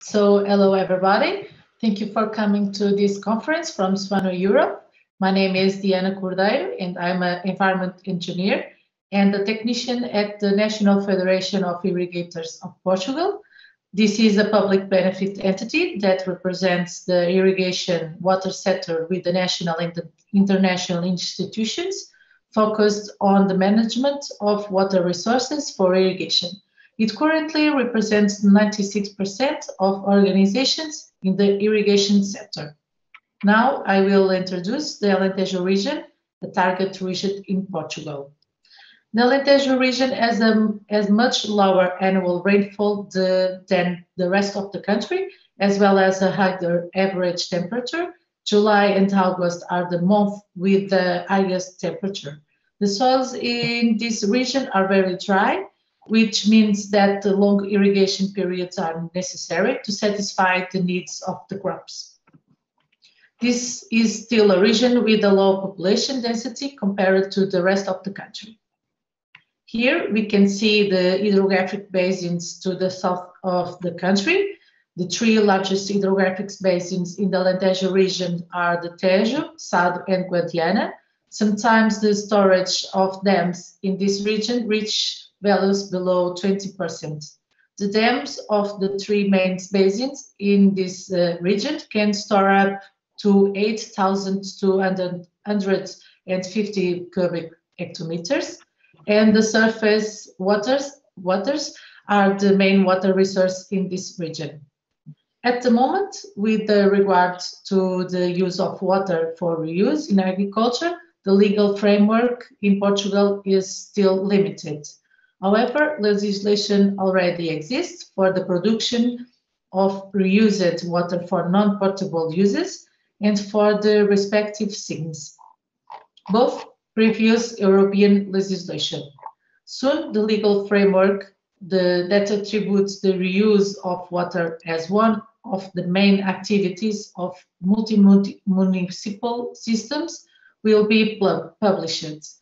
So, hello everybody. Thank you for coming to this conference from SUWANU Europe. My name is Diana Cordeiro and I'm an environment engineer and a technician at the National Federation of Irrigators of Portugal. This is a public benefit entity that represents the irrigation water sector with the national and international institutions focused on the management of water resources for irrigation. It currently represents 96% of organizations in the irrigation sector. Now I will introduce the Alentejo region, the target region in Portugal. The Alentejo region has, a, has much lower annual rainfall the, than the rest of the country, as well as a higher average temperature. July and August are the months with the highest temperature. The soils in this region are very dry, which means that the long irrigation periods are necessary to satisfy the needs of the crops. This is still a region with a low population density compared to the rest of the country. Here we can see the hydrographic basins to the south of the country. The three largest hydrographic basins in the Alentejo region are the Tejo, Sado, and Guadiana. Sometimes the storage of dams in this region reach values below 20%. The dams of the three main basins in this uh, region can store up to 8,250 cubic hectometers, and the surface waters, waters are the main water resource in this region. At the moment, with regard to the use of water for reuse in agriculture, the legal framework in Portugal is still limited. However, legislation already exists for the production of reused water for non-potable uses and for the respective sinks, both previous European legislation. Soon, the legal framework the, that attributes the reuse of water as one of the main activities of multi-municipal systems will be published.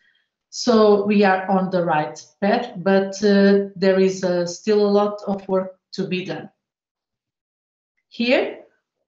So we are on the right path, but uh, there is uh, still a lot of work to be done. Here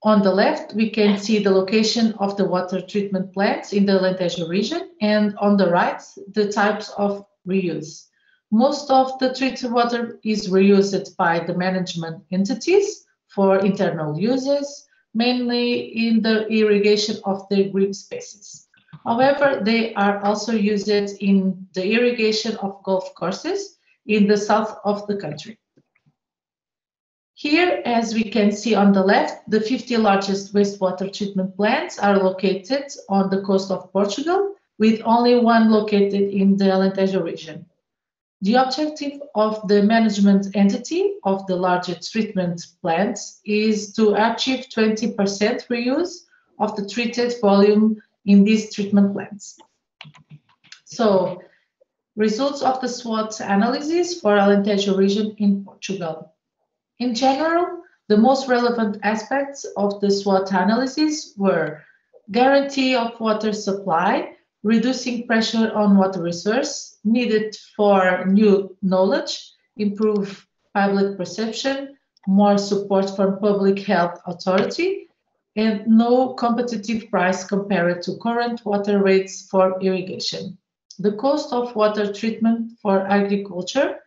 on the left, we can see the location of the water treatment plants in the Alentejo region, and on the right, the types of reuse. Most of the treated water is reused by the management entities for internal uses, mainly in the irrigation of the green spaces. However, they are also used in the irrigation of golf courses in the south of the country. Here, as we can see on the left, the 50 largest wastewater treatment plants are located on the coast of Portugal, with only one located in the Alentejo region. The objective of the management entity of the largest treatment plants is to achieve 20% reuse of the treated volume in these treatment plants. So, results of the SWOT analysis for Alentejo region in Portugal. In general, the most relevant aspects of the SWOT analysis were guarantee of water supply, reducing pressure on water resource needed for new knowledge, improve public perception, more support from public health authority, and no competitive price compared to current water rates for irrigation. The cost of water treatment for agriculture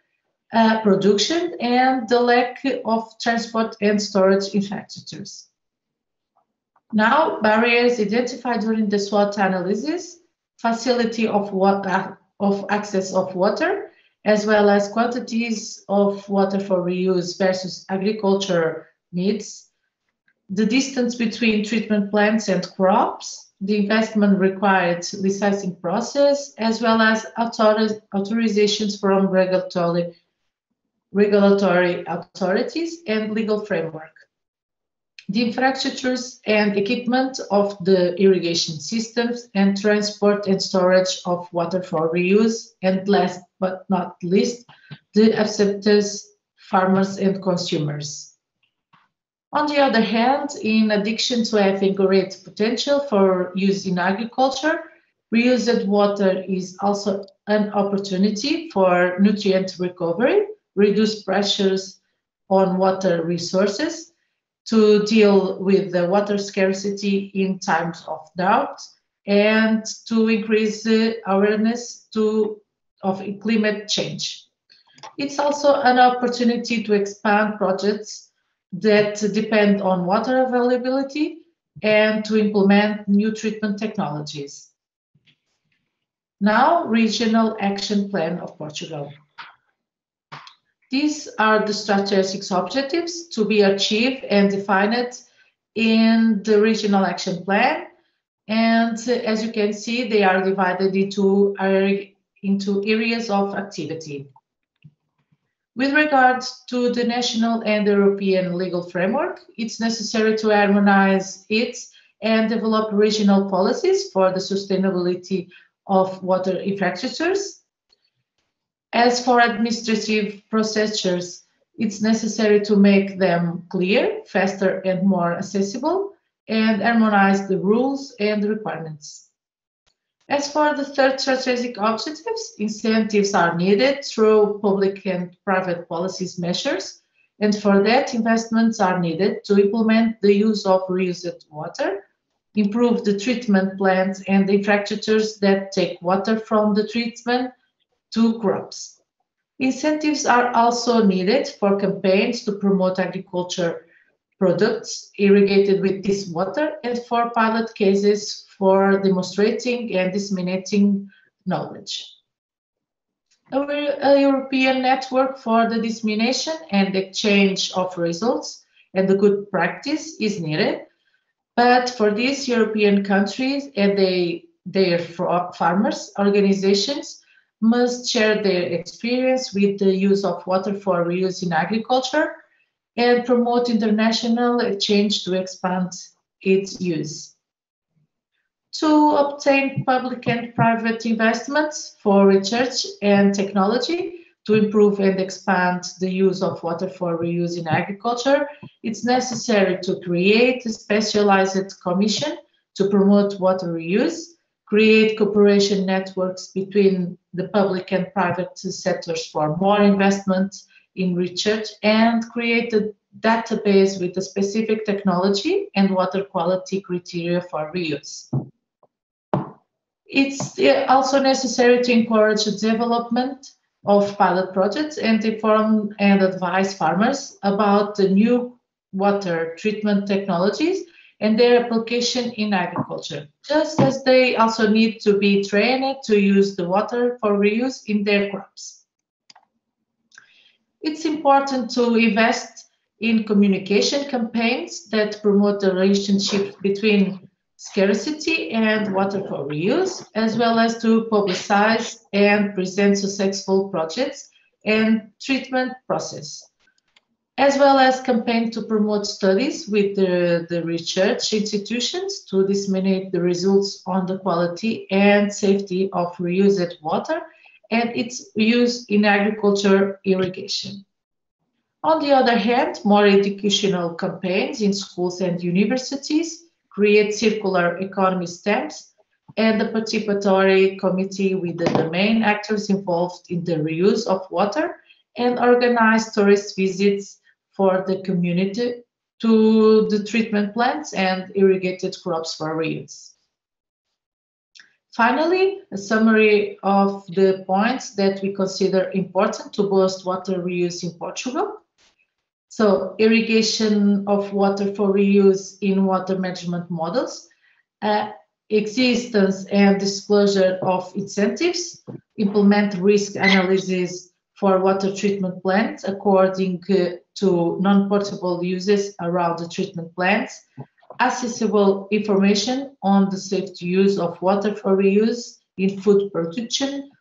uh, production and the lack of transport and storage infrastructures. Now, barriers identified during the SWOT analysis, facility of, water, of access of water, as well as quantities of water for reuse versus agriculture needs, the distance between treatment plants and crops, the investment required licensing process, as well as author authorizations from regulatory, regulatory authorities and legal framework. The infrastructures and equipment of the irrigation systems and transport and storage of water for reuse, and last but not least, the acceptance farmers and consumers. On the other hand, in addition to having great potential for use in agriculture, reused water is also an opportunity for nutrient recovery, reduce pressures on water resources, to deal with the water scarcity in times of drought and to increase awareness to, of climate change. It's also an opportunity to expand projects that depend on water availability and to implement new treatment technologies. Now, Regional Action Plan of Portugal. These are the strategic objectives to be achieved and defined in the Regional Action Plan. And as you can see, they are divided into, into areas of activity. With regards to the national and European legal framework, it's necessary to harmonize it and develop regional policies for the sustainability of water infrastructures. As for administrative procedures, it's necessary to make them clear, faster, and more accessible, and harmonize the rules and requirements. As for the third strategic objectives, incentives are needed through public and private policies measures, and for that, investments are needed to implement the use of reused water, improve the treatment plants and infrastructures that take water from the treatment to crops. Incentives are also needed for campaigns to promote agriculture products irrigated with this water and for pilot cases for demonstrating and disseminating knowledge. A uh, European network for the dissemination and exchange of results and the good practice is needed. But for these European countries and they, their farmers organizations must share their experience with the use of water for reuse in agriculture and promote international exchange to expand its use. To obtain public and private investments for research and technology to improve and expand the use of water for reuse in agriculture, it's necessary to create a specialized commission to promote water reuse, create cooperation networks between the public and private sectors for more investment in research, and create a database with a specific technology and water quality criteria for reuse. It's also necessary to encourage the development of pilot projects and inform and advise farmers about the new water treatment technologies and their application in agriculture, just as they also need to be trained to use the water for reuse in their crops. It's important to invest in communication campaigns that promote the relationship between scarcity and water for reuse, as well as to publicize and present successful projects and treatment process, as well as campaign to promote studies with the, the research institutions to disseminate the results on the quality and safety of reused water and its use in agriculture irrigation. On the other hand, more educational campaigns in schools and universities create circular economy steps, and the participatory committee with the main actors involved in the reuse of water and organize tourist visits for the community to the treatment plants and irrigated crops for reuse. Finally, a summary of the points that we consider important to boost water reuse in Portugal. So irrigation of water for reuse in water management models, uh, existence and disclosure of incentives, implement risk analysis for water treatment plants according uh, to non-potable uses around the treatment plants, accessible information on the safe use of water for reuse in food production,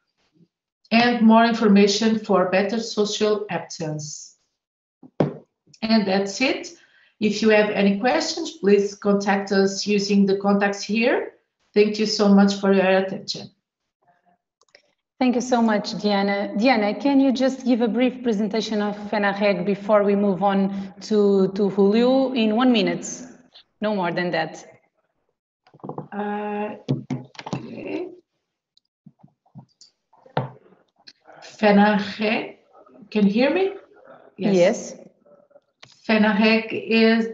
and more information for better social acceptance. And that's it. If you have any questions, please contact us using the contacts here. Thank you so much for your attention. Thank you so much, Diana. Diana, can you just give a brief presentation of FENARREG before we move on to, to Julio in one minute? No more than that. Uh, okay. Can you hear me? Yes. yes. FENARREG is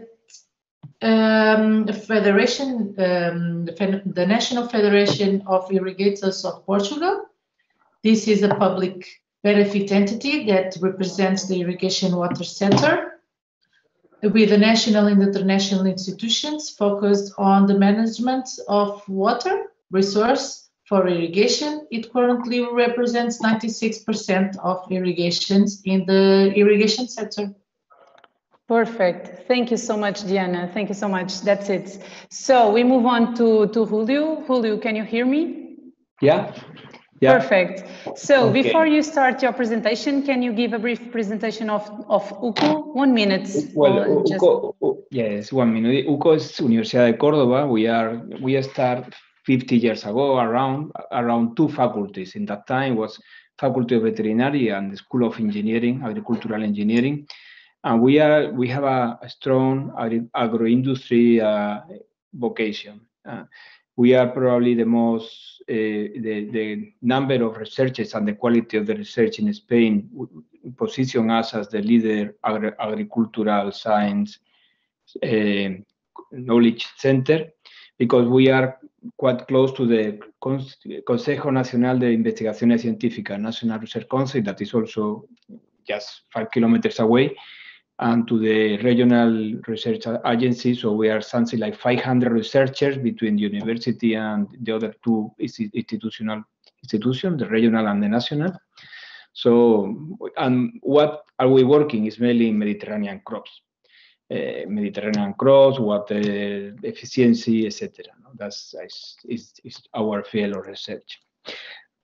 um, Federation, um, the National Federation of Irrigators of Portugal. This is a public benefit entity that represents the irrigation water sector with the national and international institutions focused on the management of water resource for irrigation. It currently represents 96% of irrigations in the irrigation sector. Perfect. Thank you so much, Diana. Thank you so much. That's it. So we move on to, to Julio. Julio, can you hear me? Yeah. Yeah. Perfect. So Okay. before you start your presentation, can you give a brief presentation of, of UCO? One minute. Well, just- UCO, yes, one minute. UCO is Universidad de Córdoba. We are we start 50 years ago around around two faculties. In that time was Faculty of Veterinary and the School of Engineering, Agricultural Engineering. And we are we have a, a strong agri- agro-industry uh, vocation. Uh, we are probably the most uh, the the number of researchers and the quality of the research in Spain position us as the leader agri- agricultural science uh, knowledge center because we are quite close to the Cons- Consejo Nacional de Investigaciones Científicas, National Research Council, that is also just five kilometers away, and to the regional research agency. So we are something like 500 researchers between the university and the other two institutional institutions, the regional and the national. So, and what are we working is mainly in Mediterranean crops, uh, Mediterranean crops, water efficiency, etc. That's is, is our field of research.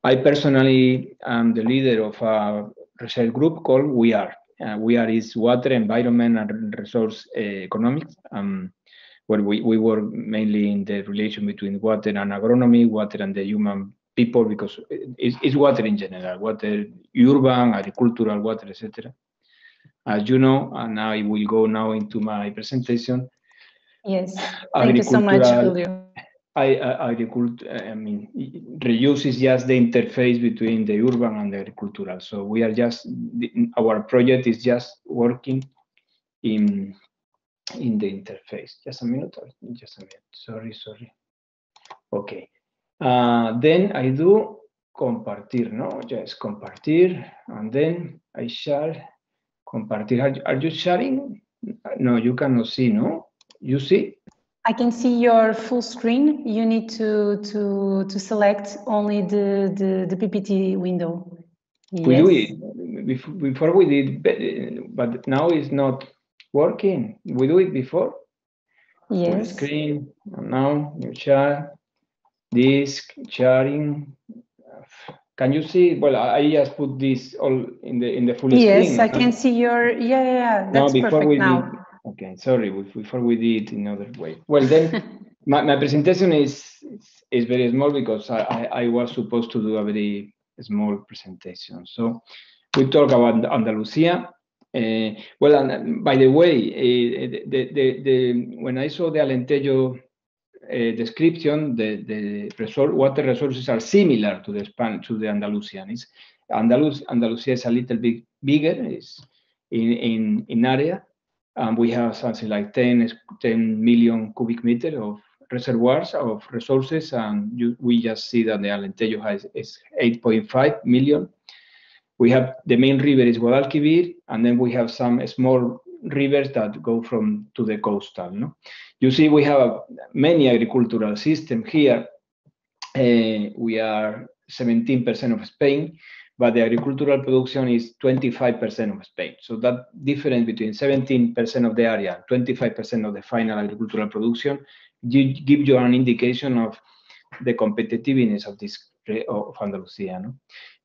I personally am the leader of a research group called We Are. Uh, we Are is Water, Environment, and Resource uh, Economics. Um, where we, we work mainly in the relation between water and agronomy, water and the human people, because it's, it's water in general, water, urban, agricultural water, etc. As you know, and I will go now into my presentation. Yes. Thank you so much, Julio. I, I, agriculture, I mean, reuse is just the interface between the urban and the agricultural. So we are just, our project is just working in, in the interface. Just a minute, just a minute. Sorry, sorry. Okay. Uh, then I do compartir, no? Yes, compartir, and then I share, compartir. Are, you- are you sharing? No, you cannot see, no? You see? I can see your full screen. You need to to to select only the the, the PPT window. Yes. We do it before, we did, but now it's not working. We do it before. Full Yes. screen. And now you share disk sharing. Can you see? Well, I just put this all in the in the full Yes, screen. Yes, I can see your. Yeah, yeah, yeah. That's perfect now. did. Okay, sorry. we- Before we did in other way. Well, then my, my presentation is is- is very small because I, I I was supposed to do a very small presentation. So we talk about Andalusia. Uh, well, and, uh, by the way, uh, the, the, the, when I saw the Alentejo uh, description, the, the resor- water resources are similar to the Span to the Andalusian. It's, Andalus, Andalusia is a little bit bigger is in, in, in area, and we have something like 10, 10 million cubic meter of reservoirs of resources, and you, we just see that the Alentejo has is 8.5 million. We have the main river is Guadalquivir, and then we have some small rivers that go from to the coastal. No? You see, we have many agricultural system here. Uh, we are 17% of Spain, but the agricultural production is 25% of Spain. So that difference between 17% of the area, 25% of the final agricultural production, gi- give you an indication of the competitiveness of this of Andalusia. No?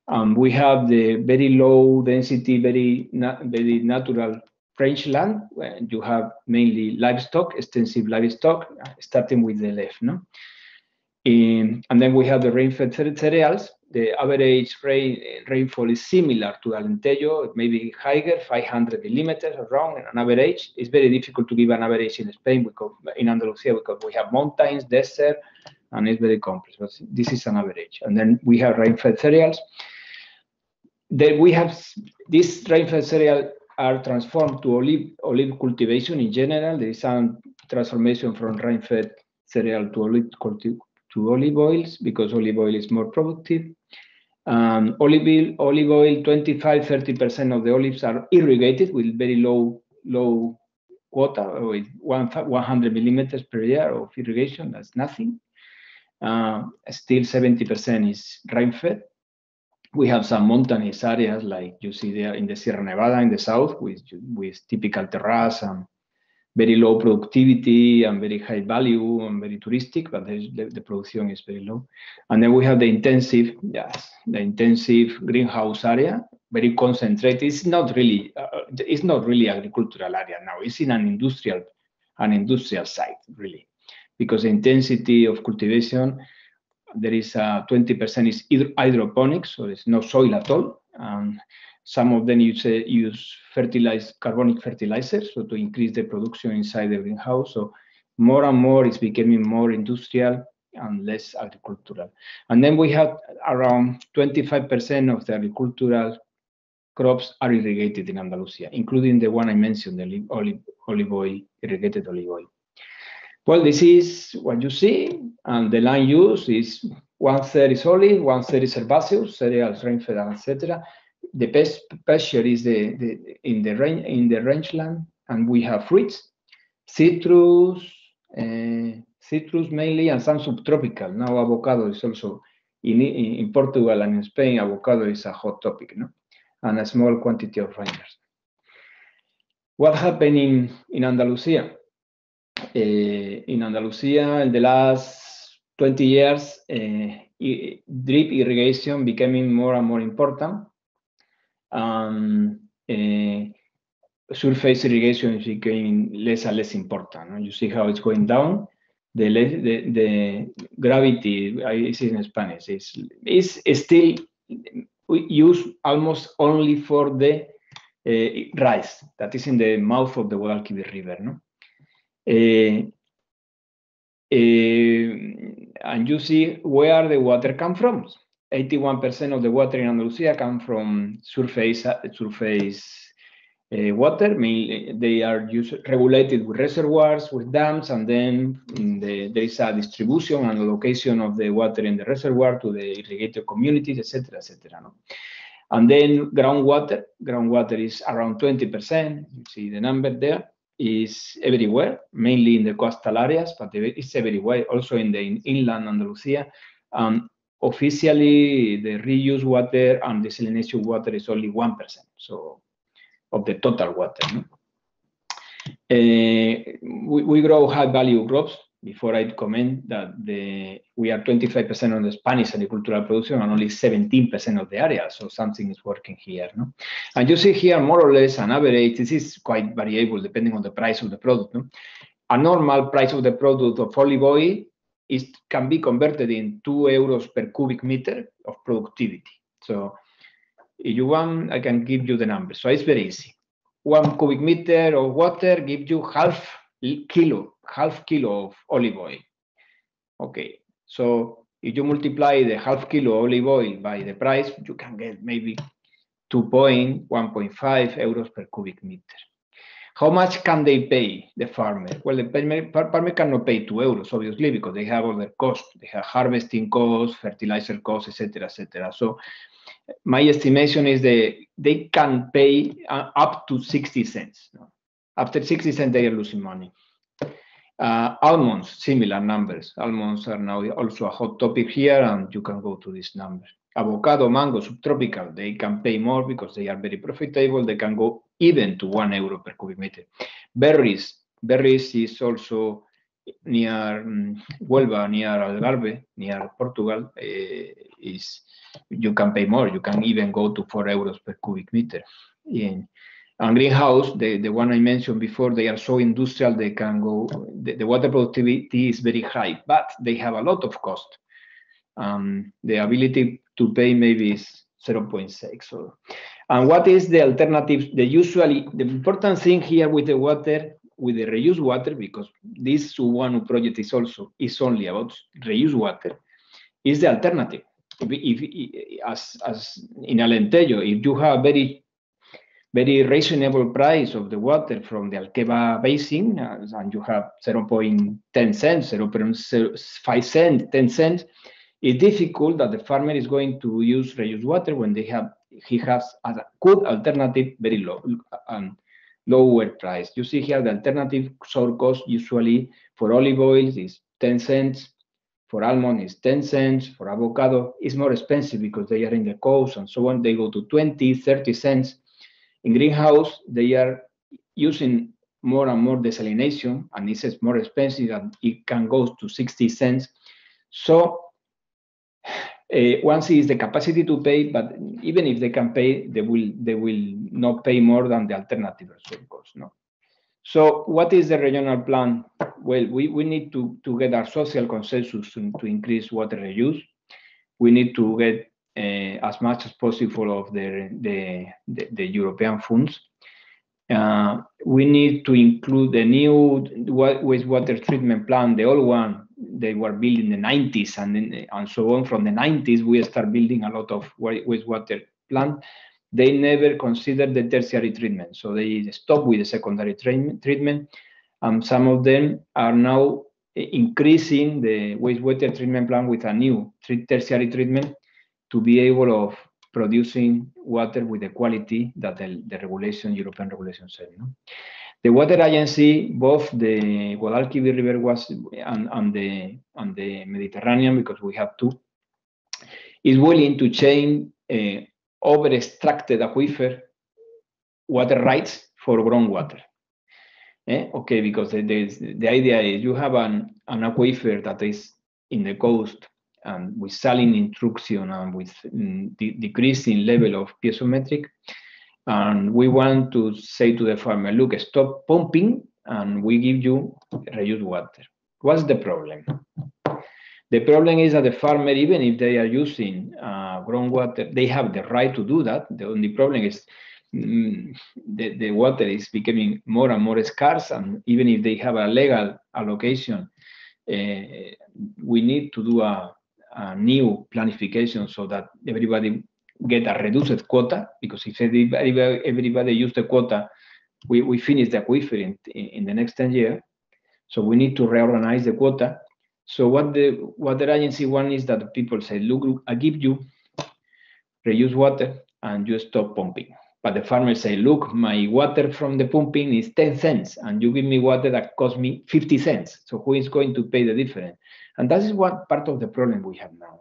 Um, we have the very low density, very na- very natural rangeland. where You have mainly livestock, extensive livestock, starting with the left. No, Um, and then we have the rainfed cere- cereals. The average rain, rainfall is similar to Alentejo, maybe higher, 500 millimeters around an average. It's very difficult to give an average in Spain because in Andalusia because we have mountains, desert, and it's very complex. But this is an average. And then we have rainfed cereals. Then we have these rainfed cereal are transformed to olive olive cultivation in general. There is some transformation from rain-fed cereal to olive, to olive oils because olive oil is more productive. Um, olive oil, olive oil, 25, 30% of the olives are irrigated with very low, low quota, with one, 100 millimeters per year of irrigation. That's nothing. Uh, still 70% is rain-fed. We have some mountainous areas like you see there in the Sierra Nevada in the south with, with typical terrace and very low productivity and very high value and very touristic, but the, the, production is very low. And then we have the intensive, yes, the intensive greenhouse area, very concentrated. It's not really, uh, it's not really agricultural area now. It's in an industrial, an industrial site really, because the intensity of cultivation, there is a 20% is hydroponics, so there's no soil at all. And some of them use, uh, use carbonic fertilizers, so to increase the production inside the greenhouse. So more and more it's becoming more industrial and less agricultural. And then we have around 25% of the agricultural crops are irrigated in Andalusia, including the one I mentioned, the olive, olive oil, irrigated olive oil. Well, this is what you see, and the land use is one third is olive, one third is herbaceous, cereals, rainfed, etc the best pasture is the, the in the in the rangeland, and we have fruits, citrus, uh, citrus mainly, and some subtropical. Now avocado is also in, in Portugal and in Spain. Avocado is a hot topic, no, and a small quantity of vineyards. What happened in in Andalusia? Uh, in Andalusia, in the last 20 years, uh, drip irrigation becoming more and more important um, uh, surface irrigation is becoming less and less important. You see how it's going down. The, the, the gravity, I see in Spanish, is, is still used almost only for the uh, rice that is in the mouth of the Guadalquivir River. No? Uh, and you see where the water comes from. 81% of the water in Andalusia come from surface surface uh, water. Mainly, they are used, regulated with reservoirs, with dams, and then the, there is a distribution and allocation of the water in the reservoir to the irrigated communities, etc., etc. No? And then groundwater. Groundwater is around 20%. You see the number there is everywhere, mainly in the coastal areas, but it's everywhere, also in the inland Andalusia. Um, officially the reuse water and desalination water is only 1%, so of the total water. No? Uh, we, we, grow high value crops. Before I comment that the we are 25% on the Spanish agricultural production and only 17% of the area, so something is working here. No? And you see here more or less an average. This is quite variable depending on the price of the product. No? A normal price of the product of olive oil it can be converted in two euros per cubic meter of productivity. So if you want, I can give you the number. So it's very easy. One cubic meter of water gives you half kilo, half kilo of olive oil. Okay, so if you multiply the half kilo olive oil by the price, you can get maybe 2.1.5 euros per cubic meter. How much can they pay the farmer? Well, the farmer cannot pay two euros, obviously, because they have other costs. They have harvesting costs, fertilizer costs, etc., etc. So my estimation is that they can pay uh, up to 60 cents. After 60 cents, they are losing money. Uh, almonds, similar numbers. Almonds are now also a hot topic here, and you can go to this number. Avocado, mango, subtropical, they can pay more because they are very profitable. They can go even to one euro per cubic meter. Berries, berries is also near um, Huelva, near Algarve, near Portugal, uh, is you can pay more. You can even go to four euros per cubic meter. In, and greenhouse, the, the one I mentioned before, they are so industrial, they can go, the, the water productivity is very high, but they have a lot of cost. Um, the ability to pay maybe is 0.6. So and what is the alternative? The usually, the important thing here with the water, with the reuse water, because this one project is also, is only about reuse water, is the alternative. If, if, as, as in Alentejo, if you have very very reasonable price of the water from the Alqueva basin, uh, and you have 0.10 cents, 0.5 cents, 10 cents, it's difficult that the farmer is going to use reused water when they have he has a good alternative very low and lower price. You see here the alternative source cost usually for olive oil is 10 cents, for almond is 10 cents, for avocado is more expensive because they are in the coast and so on. They go to 20, 30 cents. In greenhouse, they are using more and more desalination and this is more expensive and it can go to 60 cents. So uh, sees the capacity to pay, but even if they can pay, they will they will not pay more than the alternative resource cost. No. So what is the regional plan? Well, we, we need to, to get our social consensus to, to increase water reuse. We need to get uh, as much as possible of the, the, the, the European funds. Uh, we need to include the new wastewater treatment plant, the old one, they were built in the 90s and, and so on. From the 90s, we start building a lot of wastewater plant. They never considered the tertiary treatment. So they stop with the secondary treatment. And some of them are now eh, increasing the wastewater treatment plant with a new tertiary treatment to be able of producing water with the quality that the, the regulation, European regulation said. No? The water agency, both the Guadalquivir River was and, and the and the Mediterranean, because we have two, is willing to change uh, over extracted aquifer water rights for groundwater. Eh? Okay, because the, the, the idea is you have an, an aquifer that is in the coast and with saline intrusion and with mm, de decreasing level of piezometric, and we want to say to the farmer, look, stop pumping and we give you reused water. What's the problem? The problem is that the farmer, even if they are using uh, groundwater, they have the right to do that. The only problem is mm, the, the water is becoming more and more scarce. And even if they have a legal allocation, uh, we need to do a, a new planification so that everybody get a reduced quota because if everybody, use the quota, we, we finish the aquifer in, in the next 10 years. So we need to reorganize the quota. So what the what the agency want is that people say, look, I give you reuse water and you stop pumping. But the farmer say, look, my water from the pumping is 10 cents and you give me water that costs me 50 cents. So who is going to pay the difference? And that is what part of the problem we have now.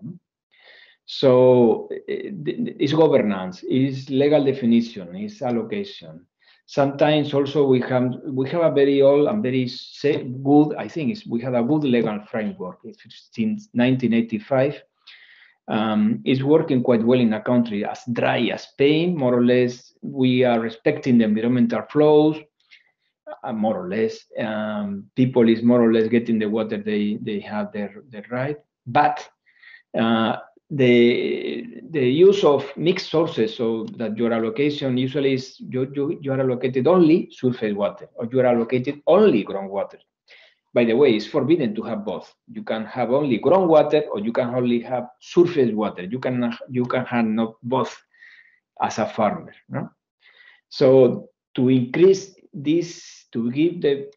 So eh, it's governance, it's legal definition, it's allocation. Sometimes also we have we have a very old and very good, I think we have a good legal framework since 1985. Um, it's working quite well in a country as dry as Spain, more or less. We are respecting the environmental flows, uh, more or less. Um, people is more or less getting the water they, they have their, their right. But uh, the the use of mixed sources so that your allocation usually is you, you, you are allocated only surface water or you are allocated only groundwater. By the way, it's forbidden to have both. You can have only groundwater or you can only have surface water. You can you can have not both as a farmer. No? So to increase this, to give the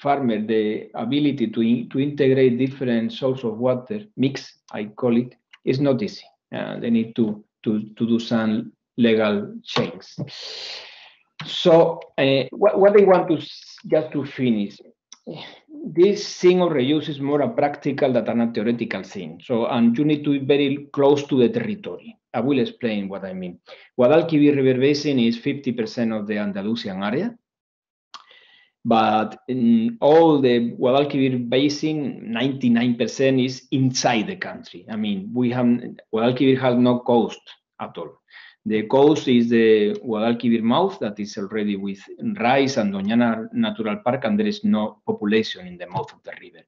farmer the ability to, in, to integrate different sources of water, mix, I call it, it's not easy. Uh, they need to, to, to do some legal checks. So uh, what, what they want to just to finish, this thing of reuse is more a practical than a theoretical thing. So, and you need to be very close to the territory. I will explain what I mean. Guadalquivir River Basin is 50% of the Andalusian area but in all the Guadalquivir basin, 99% is inside the country. I mean, we have Guadalquivir has no coast at all. The coast is the Guadalquivir mouth that is already with rice and Doñana Natural Park, and there is no population in the mouth of the river.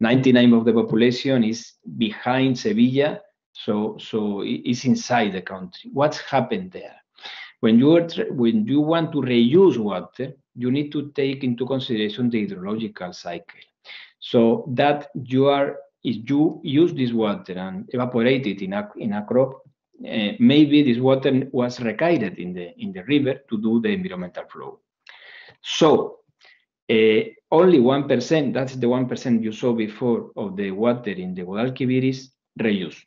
99 of the population is behind Sevilla, so so it's inside the country. What's happened there? When you are when you want to reuse water, you need to take into consideration the hydrological cycle. So that you are, if you use this water and evaporate it in a, in a crop, uh, maybe this water was required in the in the river to do the environmental flow. So uh, only one percent, that's the one percent you saw before of the water in the Guadalquivir is reused.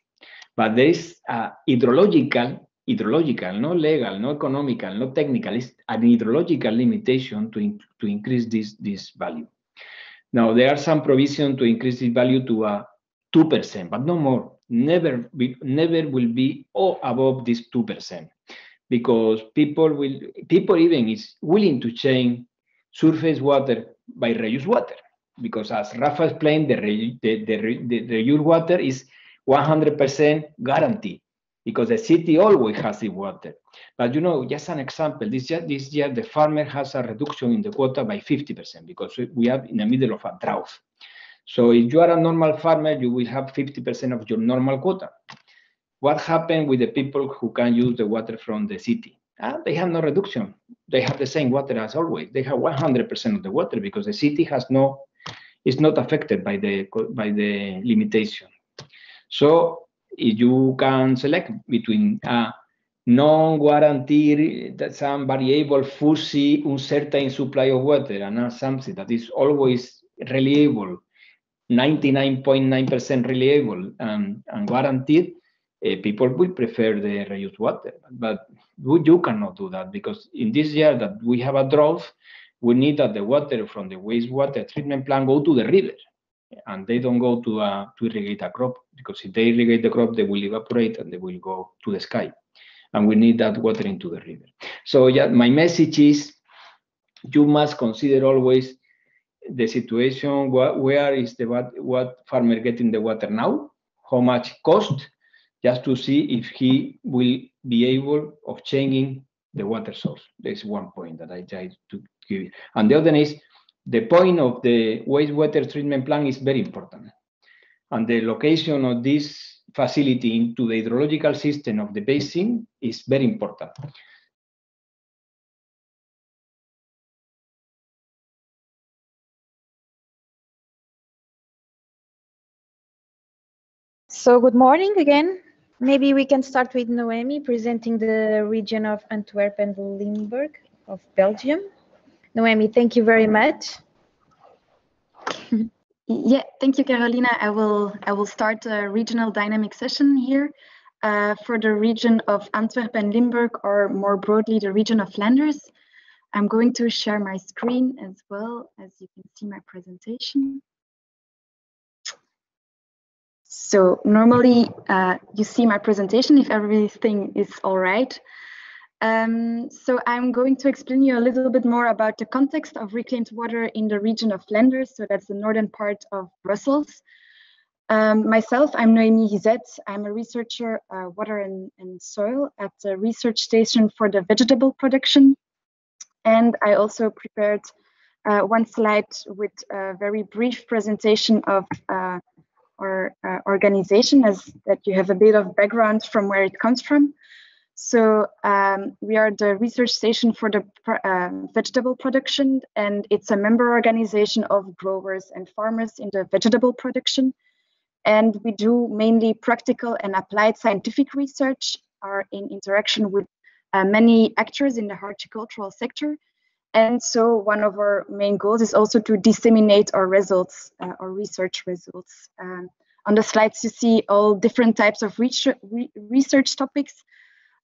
But there is a hydrological, hydrological, not legal, no economical, no technical, it's an hydrological limitation to, in, to increase this, this value. Now, there are some provision to increase this value to a 2%, but no more. Never, be, never will be all above this 2% because people will, people even is willing to change surface water by reuse water because as Rafa explained, the, re, the, the, the reuse water is 100% guarantee because the city always has the water. But you know, just an example, this year, this year the farmer has a reduction in the quota by 50% because we are in the middle of a drought. So if you are a normal farmer, you will have 50% of your normal quota. What happened with the people who can use the water from the city? Ah, they have no reduction. They have the same water as always. They have 100% of the water because the city has no, is not affected by the by the limitation. So you can select between a non-guaranteed some variable foresee uncertain supply of water and something that is always reliable, 99.9% reliable and, and guaranteed, uh, people will prefer the reused water. But you cannot do that because in this year that we have a drought, we need that the water from the wastewater treatment plant go to the river and they don't go to uh, to irrigate a crop because if they irrigate the crop, they will evaporate and they will go to the sky, and we need that water into the river. So yeah, my message is you must consider always the situation. What, where is the what, farmer getting the water now? How much cost? Just to see if he will be able of changing the water source. There's one point that I tried to give. And the other is the point of the wastewater treatment plant is very important. And the location of this facility into the hydrological system of the basin is very important. So good morning again. Maybe we can start with Noemi presenting the region of Antwerp and Limburg of Belgium. Noemi, thank you very much. yeah, thank you, Carolina. I will I will start a regional dynamic session here uh, for the region of Antwerp and Limburg, or more broadly, the region of Flanders. I'm going to share my screen as well as you can see my presentation. So normally uh, you see my presentation if everything is all right. Um, so I'm going to explain you a little bit more about the context of reclaimed water in the region of Flanders. So that's the northern part of Brussels. Um, myself, I'm Noemi Gizet. I'm a researcher, uh, water and, and, soil at the research station for the vegetable production. And I also prepared uh, one slide with a very brief presentation of uh, our uh, organization as that you have a bit of background from where it comes from. So um, we are the research station for the um, vegetable production, and it's a member organization of growers and farmers in the vegetable production. And we do mainly practical and applied scientific research, are in interaction with uh, many actors in the horticultural sector. And so one of our main goals is also to disseminate our results, uh, our research results. Um, on the slides, you see all different types of research topics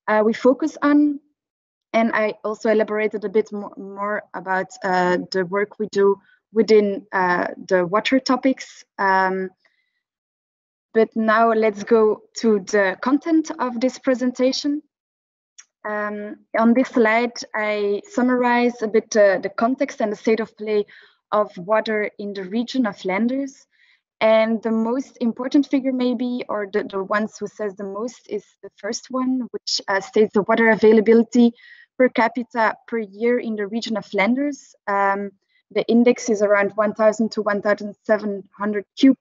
uh, we focus on. And I also elaborated a bit more, more about uh, the work we do within uh, the water topics. Um, but now let's go to the content of this presentation. Um, on this slide, I summarize a bit uh, the context and the state of play of water in the region of Flanders. And the most important figure maybe, or the, the ones who says the most is the first one, which uh, states the water availability per capita per year in the region of Flanders. Um, the index is around 1,000 to 1,700 cube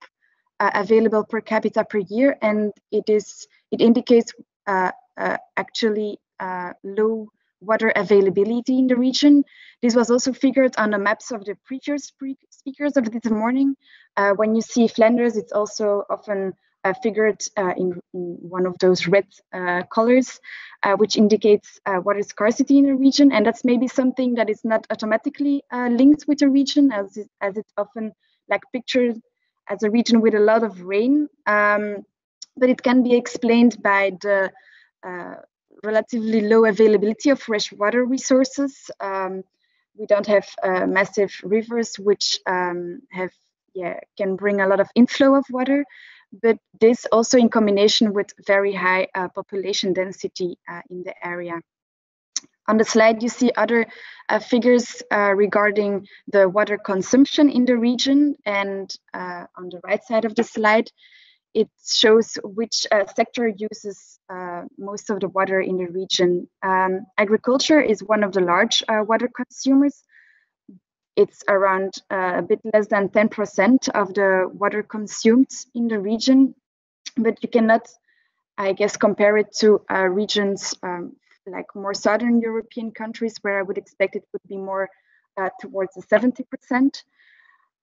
uh, available per capita per year, and it is it indicates uh, uh actually uh, low water availability in the region. This was also figured on the maps of the previous speakers of this morning. Uh, when you see Flanders, it's also often uh, figured uh, in, in, one of those red uh, colors, uh, which indicates uh, water scarcity in a region. And that's maybe something that is not automatically linked with a region, as, it, as it's often like pictured as a region with a lot of rain. Um, but it can be explained by the relatively low availability of fresh water resources. Um, we don't have massive rivers which um, have yeah can bring a lot of inflow of water but this also in combination with very high uh, population density uh, in the area. On the slide, you see other uh, figures uh, regarding the water consumption in the region. And uh, on the right side of the slide, it shows which uh, sector uses most of the water in the region. Um, agriculture is one of the large water consumers, it's around uh, a bit less than 10% of the water consumed in the region. But you cannot, I guess, compare it to uh, regions um, like more southern European countries where I would expect it would be more uh, towards the 70%.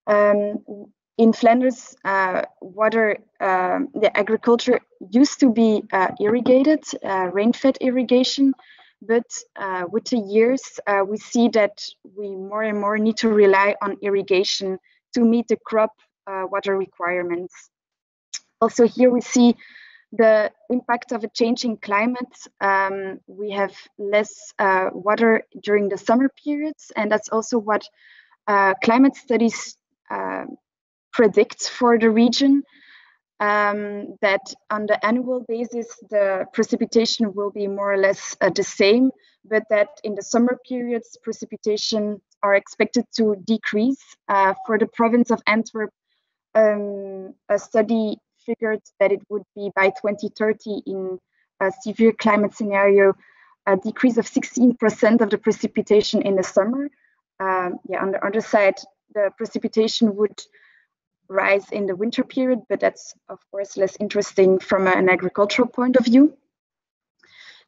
Um, in Flanders, uh, water, um, the agriculture used to be uh, irrigated, uh, rain-fed irrigation, but uh, with the years, uh, we see that we more and more need to rely on irrigation to meet the crop uh, water requirements. Also here we see the impact of a changing climate. Um, we have less uh, water during the summer periods, and that's also what uh, climate studies predict for the region um, that on the annual basis, the precipitation will be more or less uh, the same, but that in the summer periods, precipitation are expected to decrease. Uh, for the province of Antwerp, um, a study figured that it would be by 2030 in a severe climate scenario, a decrease of 16% of the precipitation in the summer. Um, yeah, on the other side, the precipitation would rise in the winter period, but that's of course less interesting from an agricultural point of view.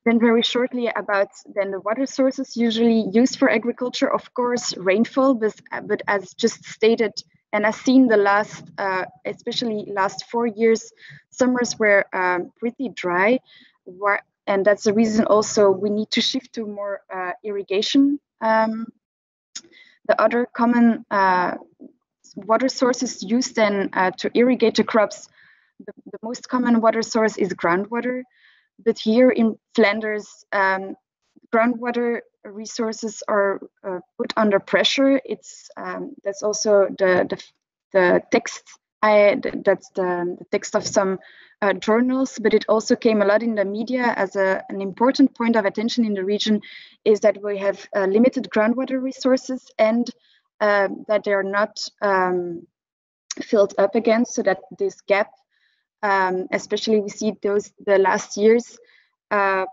Then very shortly about then the water sources usually used for agriculture, of course, rainfall, but, but as just stated, and as seen the last, uh, especially last four years, summers were um, pretty dry, and that's the reason also we need to shift to more uh, irrigation. Um, the other common uh, water sources used then uh, to irrigate the crops, the, the, most common water source is groundwater. But here in Flanders, um, groundwater resources are uh, put under pressure. It's um, that's also the the, the text. I that's the, the text of some uh, journals, but it also came a lot in the media as a, an important point of attention in the region. Is that we have uh, limited groundwater resources and um, that they're not um, filled up again so that this gap, um, especially we see those the last years, uh,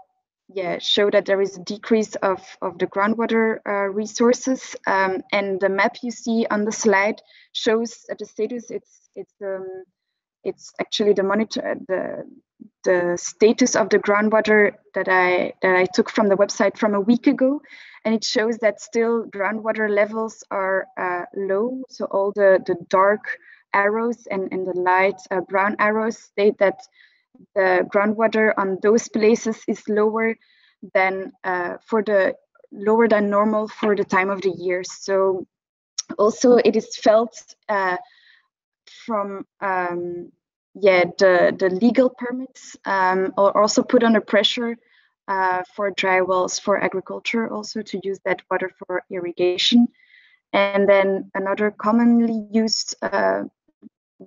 yeah, show that there is a decrease of, of the groundwater uh, resources. Um, and the map you see on the slide shows the status. It's it's um, it's actually the monitor the the status of the groundwater that I that I took from the website from a week ago, and it shows that still groundwater levels are uh, low. So all the the dark arrows and and the light uh, brown arrows state that the groundwater on those places is lower than uh, for the lower than normal for the time of the year. So also it is felt uh, from um, yeah, the, the legal permits um, are also put under pressure uh, for dry wells for agriculture, also to use that water for irrigation. And then another commonly used uh,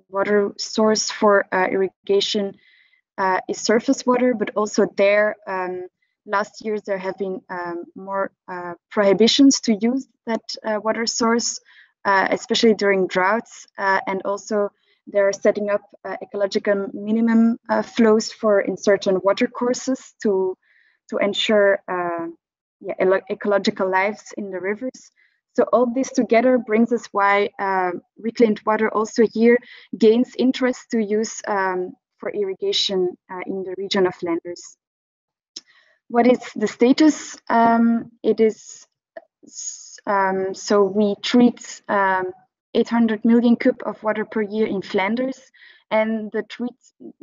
water source for uh, irrigation uh, is surface water, but also there, um, last years there have been um, more uh, prohibitions to use that water source, especially during droughts, and also they're setting up ecological minimum flows for in certain water courses to to ensure uh, yeah, ecological lives in the rivers. So all this together brings us why uh, reclaimed water also here gains interest to use um, for irrigation uh, in the region of Flanders. What is the status? Um, it is um, so we treat um, 800 million cube of water per year in Flanders. And the treat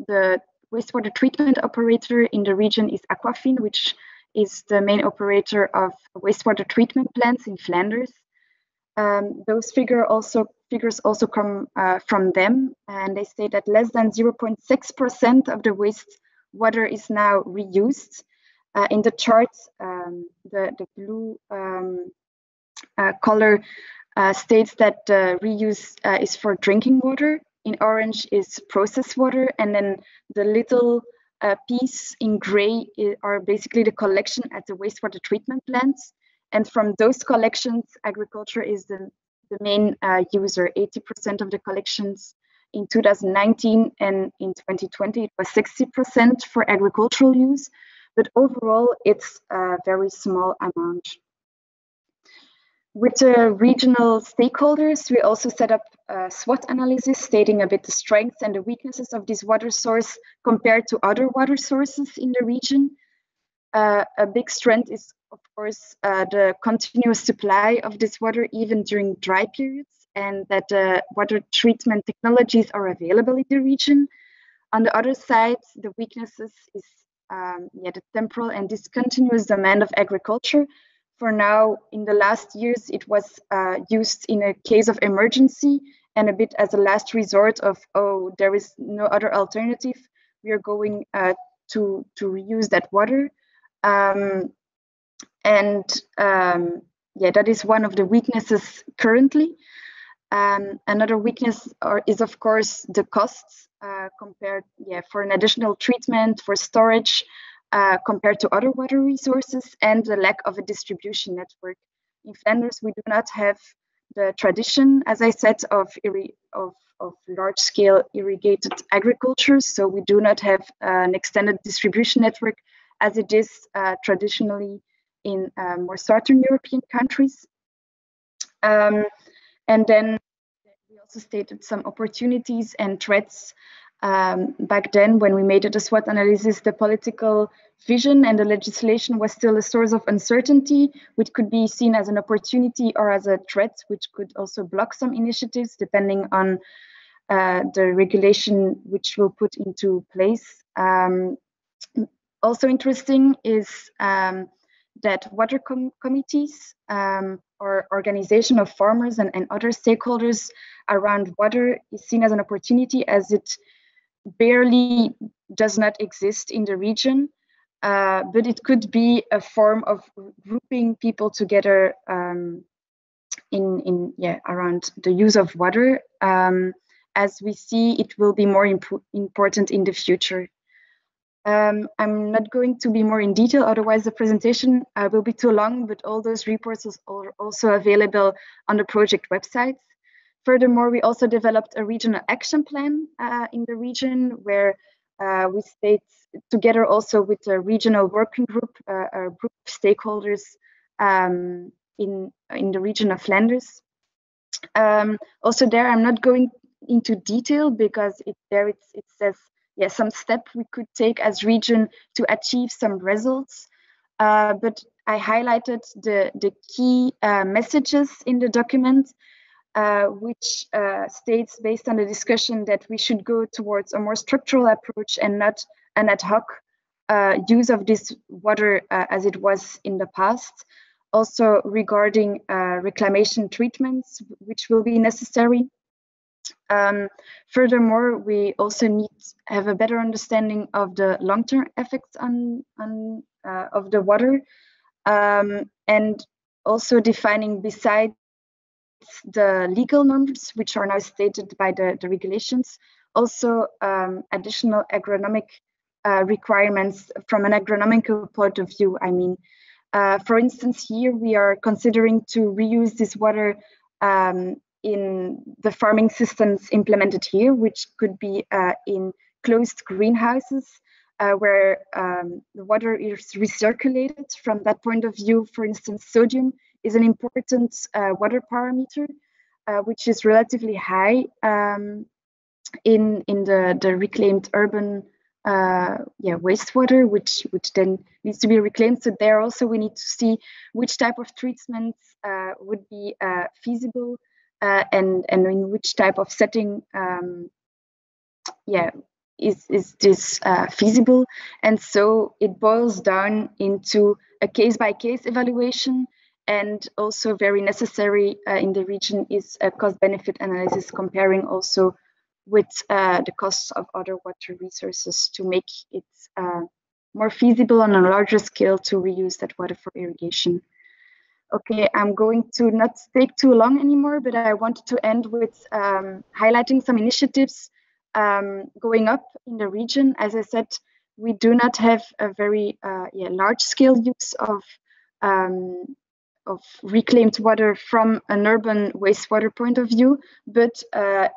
the wastewater treatment operator in the region is Aquafin, which is the main operator of wastewater treatment plants in Flanders. Um, those figure also figures also come uh, from them, and they say that less than 0.6% of the wastewater is now reused. Uh, in the chart, um, the, the blue um, uh, color uh, states that reuse uh, is for drinking water. In orange is processed water, and then the little uh, piece in gray are basically the collection at the wastewater treatment plants. And from those collections, agriculture is the, the main uh, user. 80% of the collections in 2019 and in 2020, it was 60% for agricultural use. But overall, it's a very small amount. With the regional stakeholders, we also set up a SWOT analysis stating a bit the strengths and the weaknesses of this water source compared to other water sources in the region. Uh, a big strength is, of course, uh, the continuous supply of this water even during dry periods and that the water treatment technologies are available in the region. On the other side, the weaknesses is um, yeah, the temporal and discontinuous demand of agriculture, for now, in the last years, it was uh, used in a case of emergency and a bit as a last resort of, oh, there is no other alternative. We are going uh, to, to reuse that water. Um, and um, yeah, that is one of the weaknesses currently. Um, another weakness are, is, of course, the costs uh, compared, yeah, for an additional treatment, for storage, uh, compared to other water resources and the lack of a distribution network. In Flanders, we do not have the tradition, as I said, of, of, of large-scale irrigated agriculture. So we do not have an extended distribution network as it is uh, traditionally in uh, more southern European countries. Um, and then we also stated some opportunities and threats um, back then, when we made the SWOT analysis, the political vision and the legislation was still a source of uncertainty, which could be seen as an opportunity or as a threat, which could also block some initiatives depending on uh, the regulation which will put into place. Um, also interesting is um, that water com committees um, or organization of farmers and, and other stakeholders around water is seen as an opportunity as it barely does not exist in the region, uh, but it could be a form of grouping people together um, in, in yeah around the use of water. Um, as we see, it will be more imp important in the future. Um, I'm not going to be more in detail, otherwise the presentation uh, will be too long, but all those reports are also available on the project websites. Furthermore, we also developed a regional action plan uh, in the region where uh, we state together also with a regional working group, uh, a group of stakeholders um, in, in the region of Flanders. Um, also there, I'm not going into detail because it, there it, it says yeah, some step we could take as region to achieve some results. Uh, but I highlighted the, the key uh, messages in the document uh, which uh, states, based on the discussion, that we should go towards a more structural approach and not an ad hoc uh, use of this water uh, as it was in the past. Also regarding uh, reclamation treatments, which will be necessary. Um, furthermore, we also need to have a better understanding of the long-term effects on, on of the water, um, and also defining besides the legal norms, which are now stated by the, the regulations, also um, additional agronomic uh, requirements from an agronomical point of view. I mean, uh, for instance, here we are considering to reuse this water um, in the farming systems implemented here, which could be uh, in closed greenhouses uh, where um, the water is recirculated. From that point of view, for instance, sodium is an important uh, water parameter, uh, which is relatively high um, in in the the reclaimed urban uh, yeah wastewater, which which then needs to be reclaimed. So there also we need to see which type of treatments uh, would be uh, feasible uh, and and in which type of setting. Um, yeah, is, is this uh, feasible? And so it boils down into a case by case evaluation and also very necessary uh, in the region is a cost benefit analysis comparing also with uh, the costs of other water resources to make it uh, more feasible on a larger scale to reuse that water for irrigation. Okay, I'm going to not take too long anymore, but I wanted to end with um, highlighting some initiatives um, going up in the region. As I said, we do not have a very uh, yeah, large scale use of um, of reclaimed water from an urban wastewater point of view, but uh,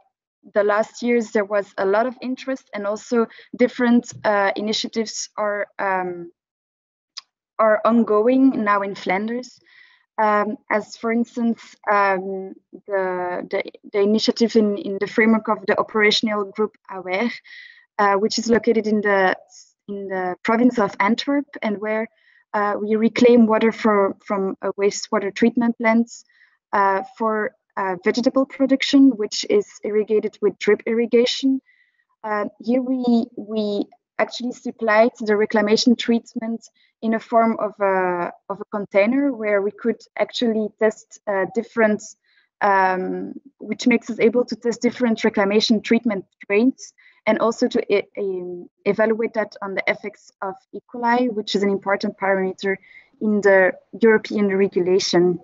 the last years there was a lot of interest and also different uh, initiatives are um, are ongoing now in Flanders. Um, as for instance, um, the, the, the, initiative in, in the framework of the operational group AWARE, uh, which is located in the in the province of Antwerp and where uh, we reclaim water for, from wastewater treatment plants uh, for uh, vegetable production, which is irrigated with drip irrigation. Uh, here we, we actually supplied the reclamation treatment in a form of a, of a container where we could actually test uh, different, um, which makes us able to test different reclamation treatment traits and also to um, evaluate that on the effects of E. coli, which is an important parameter in the European regulation.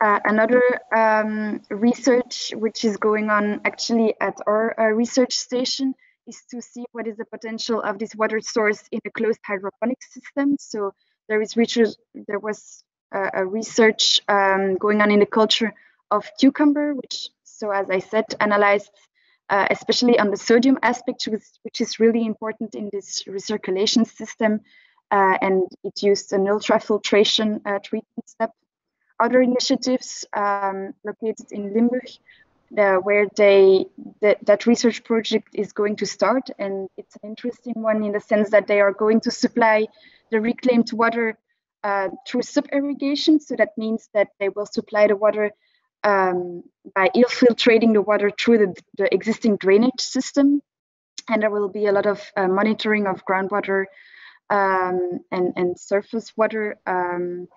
Uh, another um, research which is going on actually at our uh, research station is to see what is the potential of this water source in a closed hydroponic system. So there is research, there was uh, a research um, going on in the culture of cucumber, which, so as I said, analyzed uh, especially on the sodium aspect, which, is really important in this recirculation system. Uh, and it used an ultrafiltration uh, treatment step other initiatives um, located in Limburg where they that, that research project is going to start and it's an interesting one in the sense that they are going to supply the reclaimed water uh, through sub-irrigation so that means that they will supply the water um, by infiltrating the water through the, the, existing drainage system. And there will be a lot of uh, monitoring of groundwater um, and, and surface water um,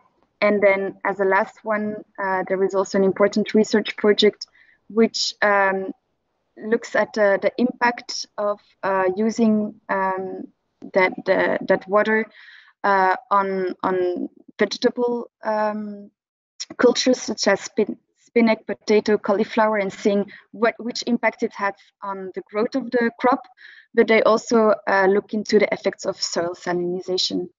and then as a last one, uh, there is also an important research project which um, looks at uh, the impact of uh, using um, that, the, that water uh, on, on vegetable um, cultures such as spinach, potato, cauliflower, and seeing what which impact it had on the growth of the crop. But they also uh, look into the effects of soil salinization.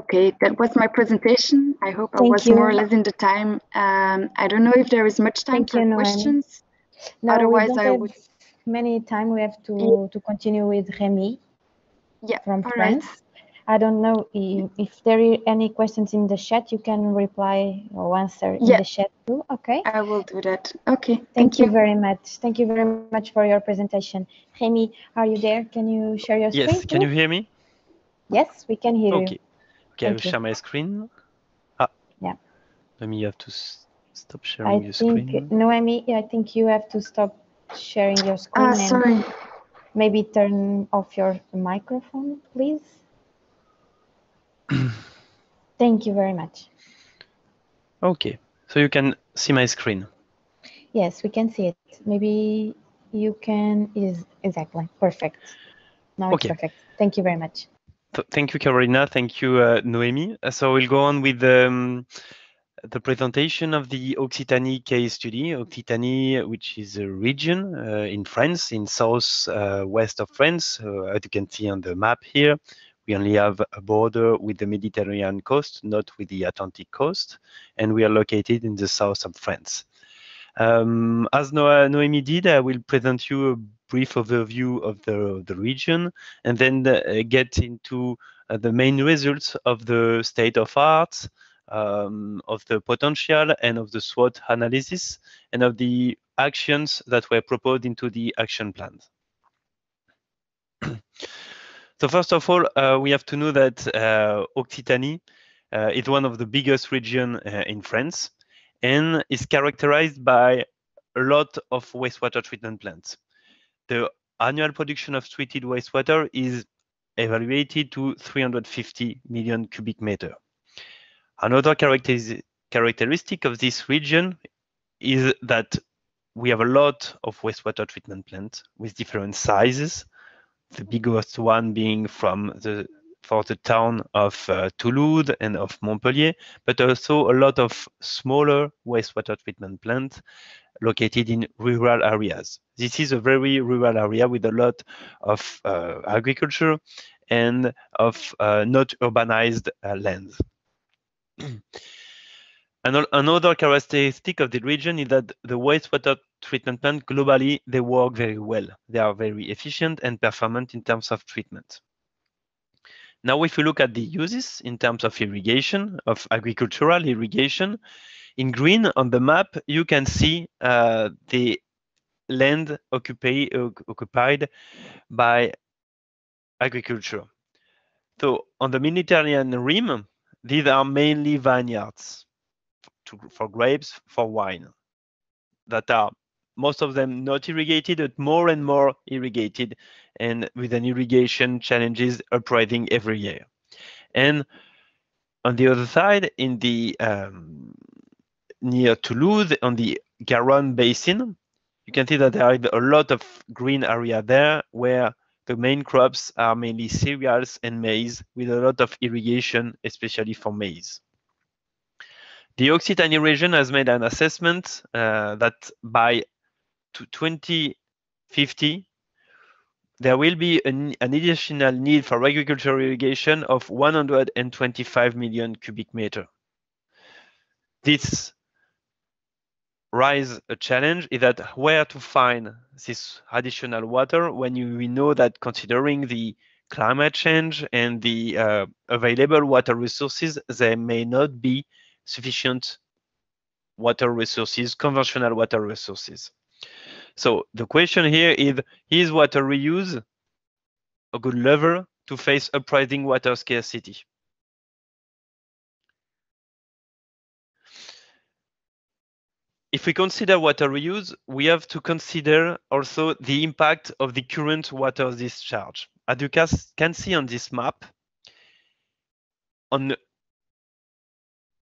Okay, that was my presentation. I hope Thank I was you. more or less in the time. Um, I don't know if there is much time Thank for you, questions. No, Otherwise, I would. Many time we have to yeah. to continue with Remy. Yeah, from France. Right. I don't know if, if, there are any questions in the chat. You can reply or answer in the chat too. Okay. I will do that. Okay. Thank, thank you. you. very much. Thank you very much for your presentation. Remy, are you there? Can you share your screen? Yes. Can you hear me? Yes, we can hear okay. you. Okay, I will share my screen. Ah. Yeah. Let me have to stop sharing I your think, screen. Noemi, I think you have to stop sharing your screen. Ah, sorry. Maybe turn off your microphone, please. Thank you very much. Okay, so you can see my screen. Yes, we can see it. Maybe you can, is exactly, perfect. Now okay. it's perfect. Thank you very much thank you, Carolina. Thank you, uh, Noemi. Uh, so we'll go on with um, the presentation of the Occitanie case study. Occitanie, which is a region uh, in France, in south uh, west of France, uh, as you can see on the map here. We only have a border with the Mediterranean coast, not with the Atlantic coast, and we are located in the south of France. Um, as Noemi did, I will present you a brief overview of the, the region and then uh, get into uh, the main results of the state of art, um, of the potential and of the SWOT analysis and of the actions that were proposed into the action plan. so first of all, uh, we have to know that uh, Occitanie uh, is one of the biggest regions uh, in France and is characterized by a lot of wastewater treatment plants. the annual production of treated wastewater is evaluated to 350 million cubic meter. Another characteristic of this region is that we have a lot of wastewater treatment plants with different sizes. The biggest one being from the for the town of uh, Toulouse and of Montpellier, but also a lot of smaller wastewater treatment plants located in rural areas. This is a very rural area with a lot of uh, agriculture and of uh, not urbanized uh, Another characteristic of the region is that the wastewater treatment plant globally, they work very well. They are very efficient and performant in terms of treatment. Now, if you look at the uses in terms of irrigation, of agricultural irrigation, in green on the map, you can see uh, the land occupy, occupied by agriculture. So on the Mediterranean rim, these are mainly vineyards to, for grapes, for wine, that are most of them not irrigated, but more and more irrigated, and with an irrigation challenges uprising every year. And on the other side, in the um, near Toulouse, on the Garonne basin, you can see that there are a lot of green area there where the main crops are mainly cereals and maize with a lot of irrigation, especially for maize. The Occitanie region has made an assessment uh, that by 2050, there will be an, an, additional need for agricultural irrigation of 125 million cubic meter. This rise a challenge is that where to find this additional water when you, we know that considering the climate change and the uh, available water resources, there may not be sufficient water resources, conventional water resources. So the question here is, is water reuse a good lever to face uprising water scarcity? If we consider water reuse, we have to consider also the impact of the current water discharge. As you can see on this map, on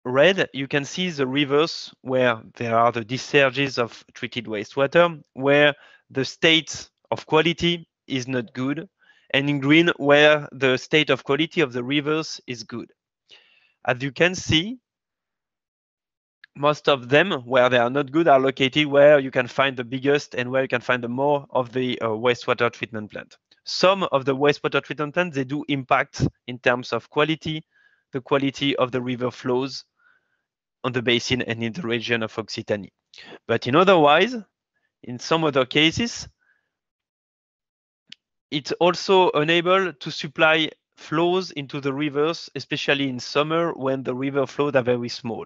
red, you can see the rivers where there are the discharges of treated wastewater, where the state of quality is not good, and in green, where the state of quality of the rivers is good. As you can see, most of them, where they are not good, are located where you can find the biggest and where you can find the more of the uh, wastewater treatment plant. Some of the wastewater treatment plants, they do impact in terms of quality, the quality of the river flows on the basin and in the region of Occitanie. But in otherwise, in some other cases, it's also unable to supply flows into the rivers, especially in summer when the river flows are very small.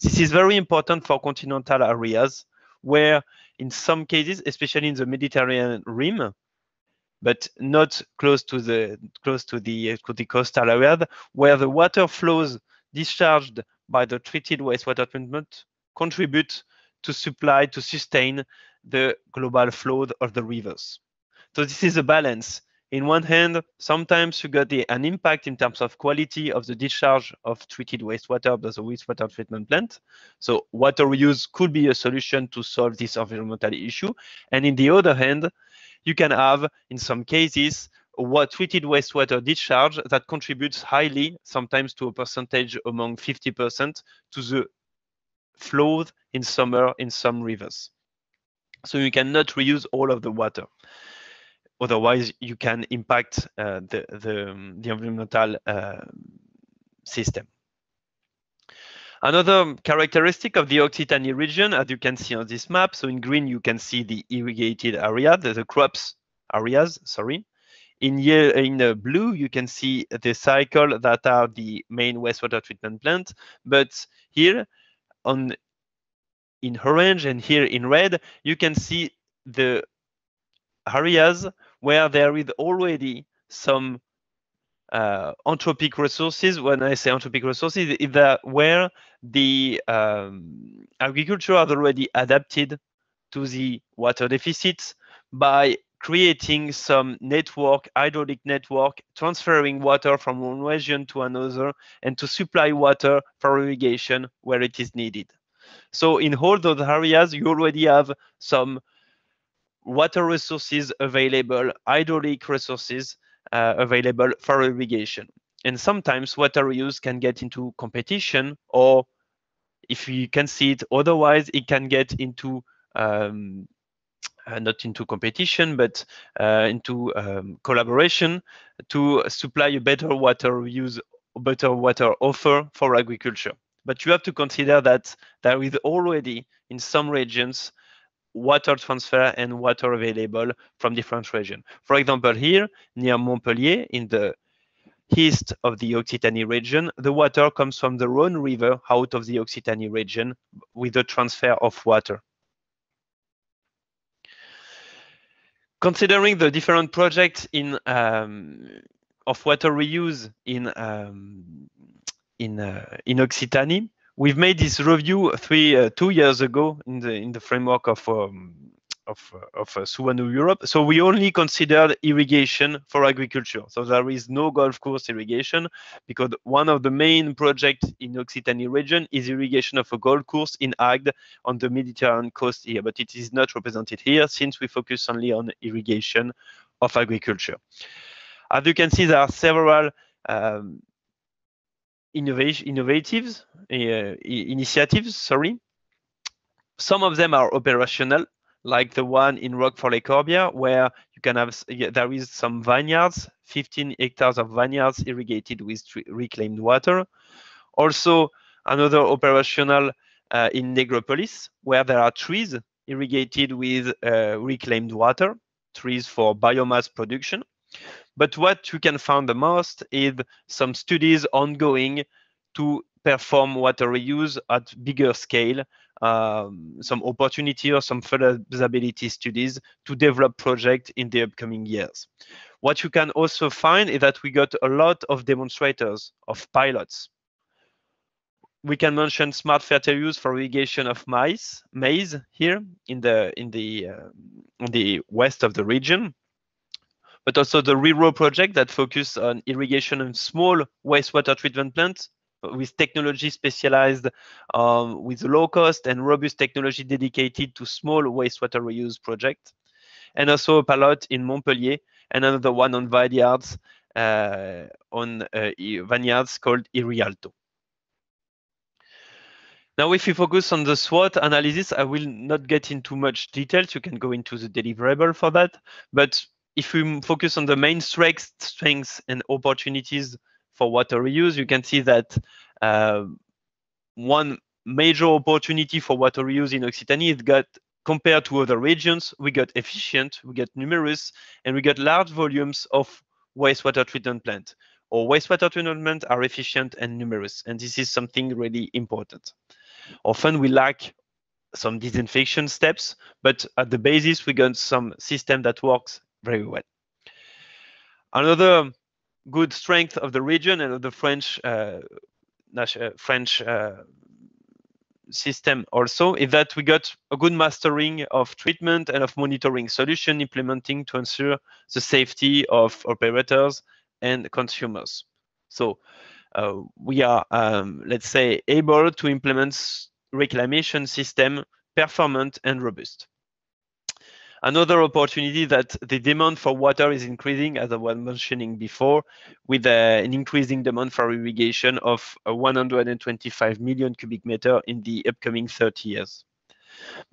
This is very important for continental areas where in some cases, especially in the Mediterranean rim, but not close to the close to the, to the coastal areas, where the water flows discharged by the treated wastewater treatment contribute to supply to sustain the global flow of the rivers. So this is a balance in one hand, sometimes you got the, an impact in terms of quality of the discharge of treated wastewater of the wastewater treatment plant. So water reuse could be a solution to solve this environmental issue. And in the other hand, you can have, in some cases, what treated wastewater discharge that contributes highly, sometimes to a percentage among 50% to the flows in summer in some rivers. So you cannot reuse all of the water. Otherwise, you can impact uh, the, the, the, environmental uh, system. Another characteristic of the Occitanie region, as you can see on this map, so in green you can see the irrigated area, the, the crops areas, sorry. In, in uh, blue, you can see the cycle that are the main wastewater treatment plant. But here on in orange and here in red, you can see the areas where there is already some uh, anthropic resources. When I say anthropic resources, is that where the um, agriculture has already adapted to the water deficits by creating some network, hydraulic network, transferring water from one region to another, and to supply water for irrigation where it is needed. So in all those areas, you already have some water resources available, hydraulic resources uh, available for irrigation. And sometimes water reuse can get into competition, or if you can see it otherwise, it can get into um, uh, not into competition, but uh, into um, collaboration to supply a better water use, better water offer for agriculture. But you have to consider that there is already in some regions water transfer and water available from different regions. For example, here near Montpellier, in the east of the Occitanie region, the water comes from the Rhône River out of the Occitanie region with the transfer of water. Considering the different projects in um, of water reuse in um, in uh, in Occitanie, we've made this review three uh, two years ago in the in the framework of um, of uh, of uh, SUWANU Europe. So we only considered irrigation for agriculture. So there is no golf course irrigation because one of the main projects in Occitanie region is irrigation of a golf course in Agde on the Mediterranean coast here, but it is not represented here since we focus only on irrigation of agriculture. As you can see, there are several um, innovation innovatives uh, initiatives. Sorry, some of them are operational, like the one in Roquefort-les-Corbières, where you can have there is some vineyards, 15 hectares of vineyards irrigated with reclaimed water. Also, another operational uh, in Negropolis, where there are trees irrigated with uh, reclaimed water, trees for biomass production. But what you can find the most is some studies ongoing to perform water reuse at bigger scale, um, some opportunity or some feasibility studies to develop projects in the upcoming years. What you can also find is that we got a lot of demonstrators of pilots. We can mention smart fertile for irrigation of maize, maize here in the in the uh, in the west of the region but also the ReRo project that focus on irrigation and small wastewater treatment plants with technology specialized um, with low cost and robust technology dedicated to small wastewater reuse project. And also a pilot in Montpellier and another one on vineyards, uh, on uh, vineyards called Irri-Alt'Eau. Now, if you focus on the SWOT analysis, I will not get into much details. You can go into the deliverable for that. But if we focus on the main strengths, strengths and opportunities for water reuse, you can see that uh, one major opportunity for water reuse in Occitanie is got compared to other regions, we got efficient, we got numerous, and we got large volumes of wastewater treatment plant. Or wastewater treatment are efficient and numerous, and this is something really important. Often we lack some disinfection steps, but at the basis we got some system that works very well. Another good strength of the region and of the French uh, uh, French uh, system also is that we got a good mastering of treatment and of monitoring solution implementing to ensure the safety of operators and consumers. So uh, we are, um, let's say, able to implement reclamation system performant and robust. Another opportunity that the demand for water is increasing, as I was mentioning before, with uh, an increasing demand for irrigation of uh, 125 million cubic meter in the upcoming 30 years.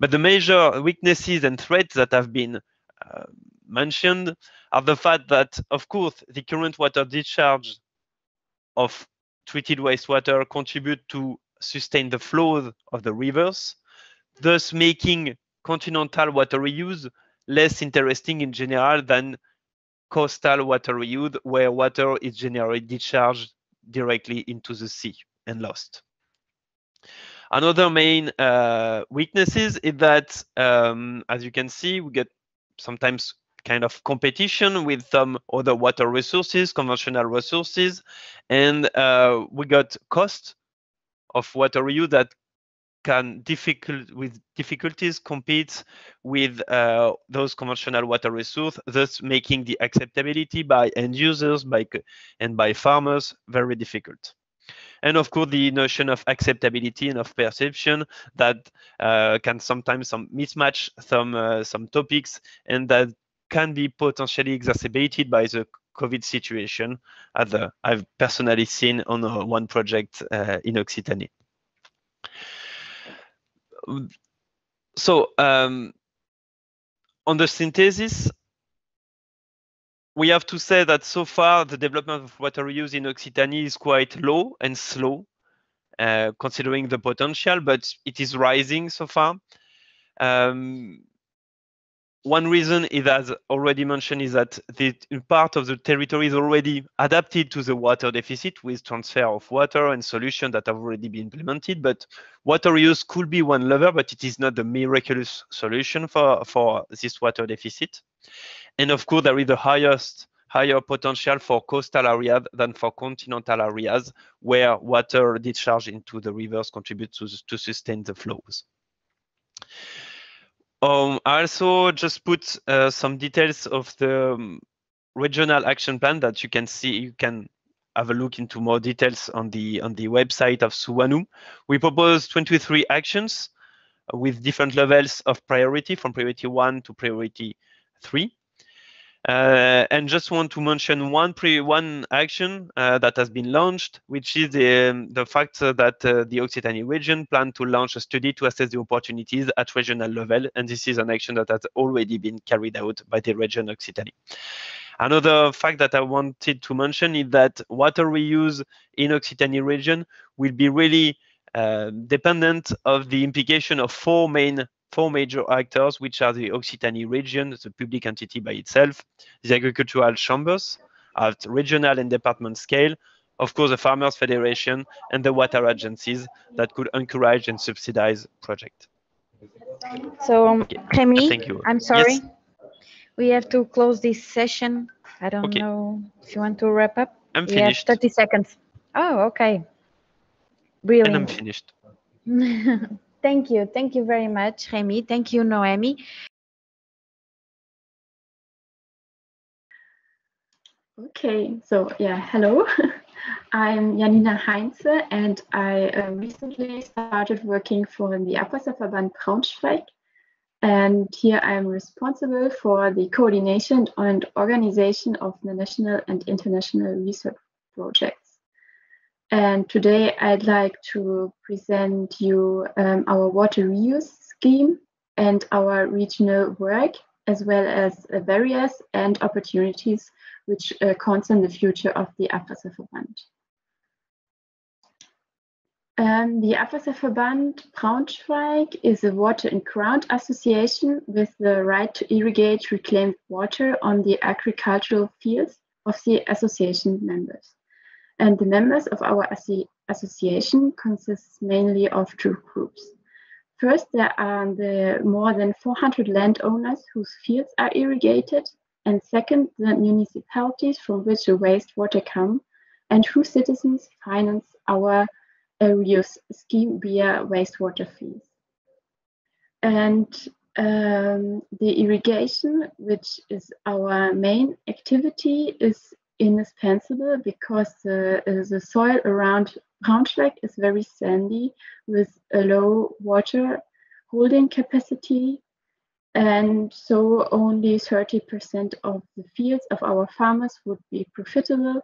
But the major weaknesses and threats that have been uh, mentioned are the fact that, of course, the current water discharge of treated wastewater contribute to sustain the flow of the rivers, thus making continental water reuse less interesting in general than coastal water reuse, where water is generally discharged directly into the sea and lost. Another main uh, weaknesses is that, um, as you can see, we get sometimes kind of competition with some other water resources, conventional resources, and uh, we got cost of water reuse that can difficult with difficulties compete with uh, those conventional water resources, thus making the acceptability by end users by, and by farmers very difficult. And of course, the notion of acceptability and of perception that uh, can sometimes some mismatch some uh, some topics and that can be potentially exacerbated by the COVID situation, as uh, I've personally seen on uh, one project uh, in Occitanie. So um, on the synthesis, we have to say that so far the development of water reuse in Occitanie is quite low and slow, uh, considering the potential, but it is rising so far. Um, one reason is, as already mentioned, is that the part of the territory is already adapted to the water deficit with transfer of water and solutions that have already been implemented. But water use could be one lever, but it is not the miraculous solution for, for this water deficit. And of course, there is the highest higher potential for coastal areas than for continental areas where water discharge into the rivers contributes to, to sustain the flows. Um, I also just put uh, some details of the um, regional action plan that you can see. You can have a look into more details on the on the website of SUWANU. We propose 23 actions with different levels of priority, from priority one to priority three. Uh, and just want to mention one pre one action uh, that has been launched, which is the, um, the fact that uh, the Occitanie region plan to launch a study to assess the opportunities at regional level. And this is an action that has already been carried out by the region Occitanie. Another fact that I wanted to mention is that water reuse in Occitanie region will be really uh, dependent of the implication of four main four major actors, which are the Occitanie region, the public entity by itself, the agricultural chambers at regional and department scale, of course, the Farmers Federation and the water agencies that could encourage and subsidize project. So, um, Thank you. I'm sorry. Yes. We have to close this session. I don't Okay. know if you want to wrap up. I'm We have finished. 30 seconds. Oh, okay. And I'm finished. Thank you. Thank you very much, Remy. Thank you, Noemi. Okay, so yeah, hello. I'm Janina Heinze and I uh, recently started working for the Abwasserverband Braunschweig. And here I'm responsible for the coordination and organization of the national and international research projects. And today I'd like to present you um, our water reuse scheme and our regional work, as well as uh, barriers and opportunities which uh, concern the future of the Abwasserverband. Um, the Abwasserverband Braunschweig is a water and ground association with the right to irrigate reclaimed water on the agricultural fields of the association members. And the members of our association consists mainly of two groups. First, there are the more than 400 landowners whose fields are irrigated, and second, the municipalities from which the wastewater come and whose citizens finance our reuse scheme via wastewater fees. And um, the irrigation, which is our main activity, is indispensable because the, uh, the soil around Braunschweig is very sandy with a low water holding capacity and so only 30% of the fields of our farmers would be profitable.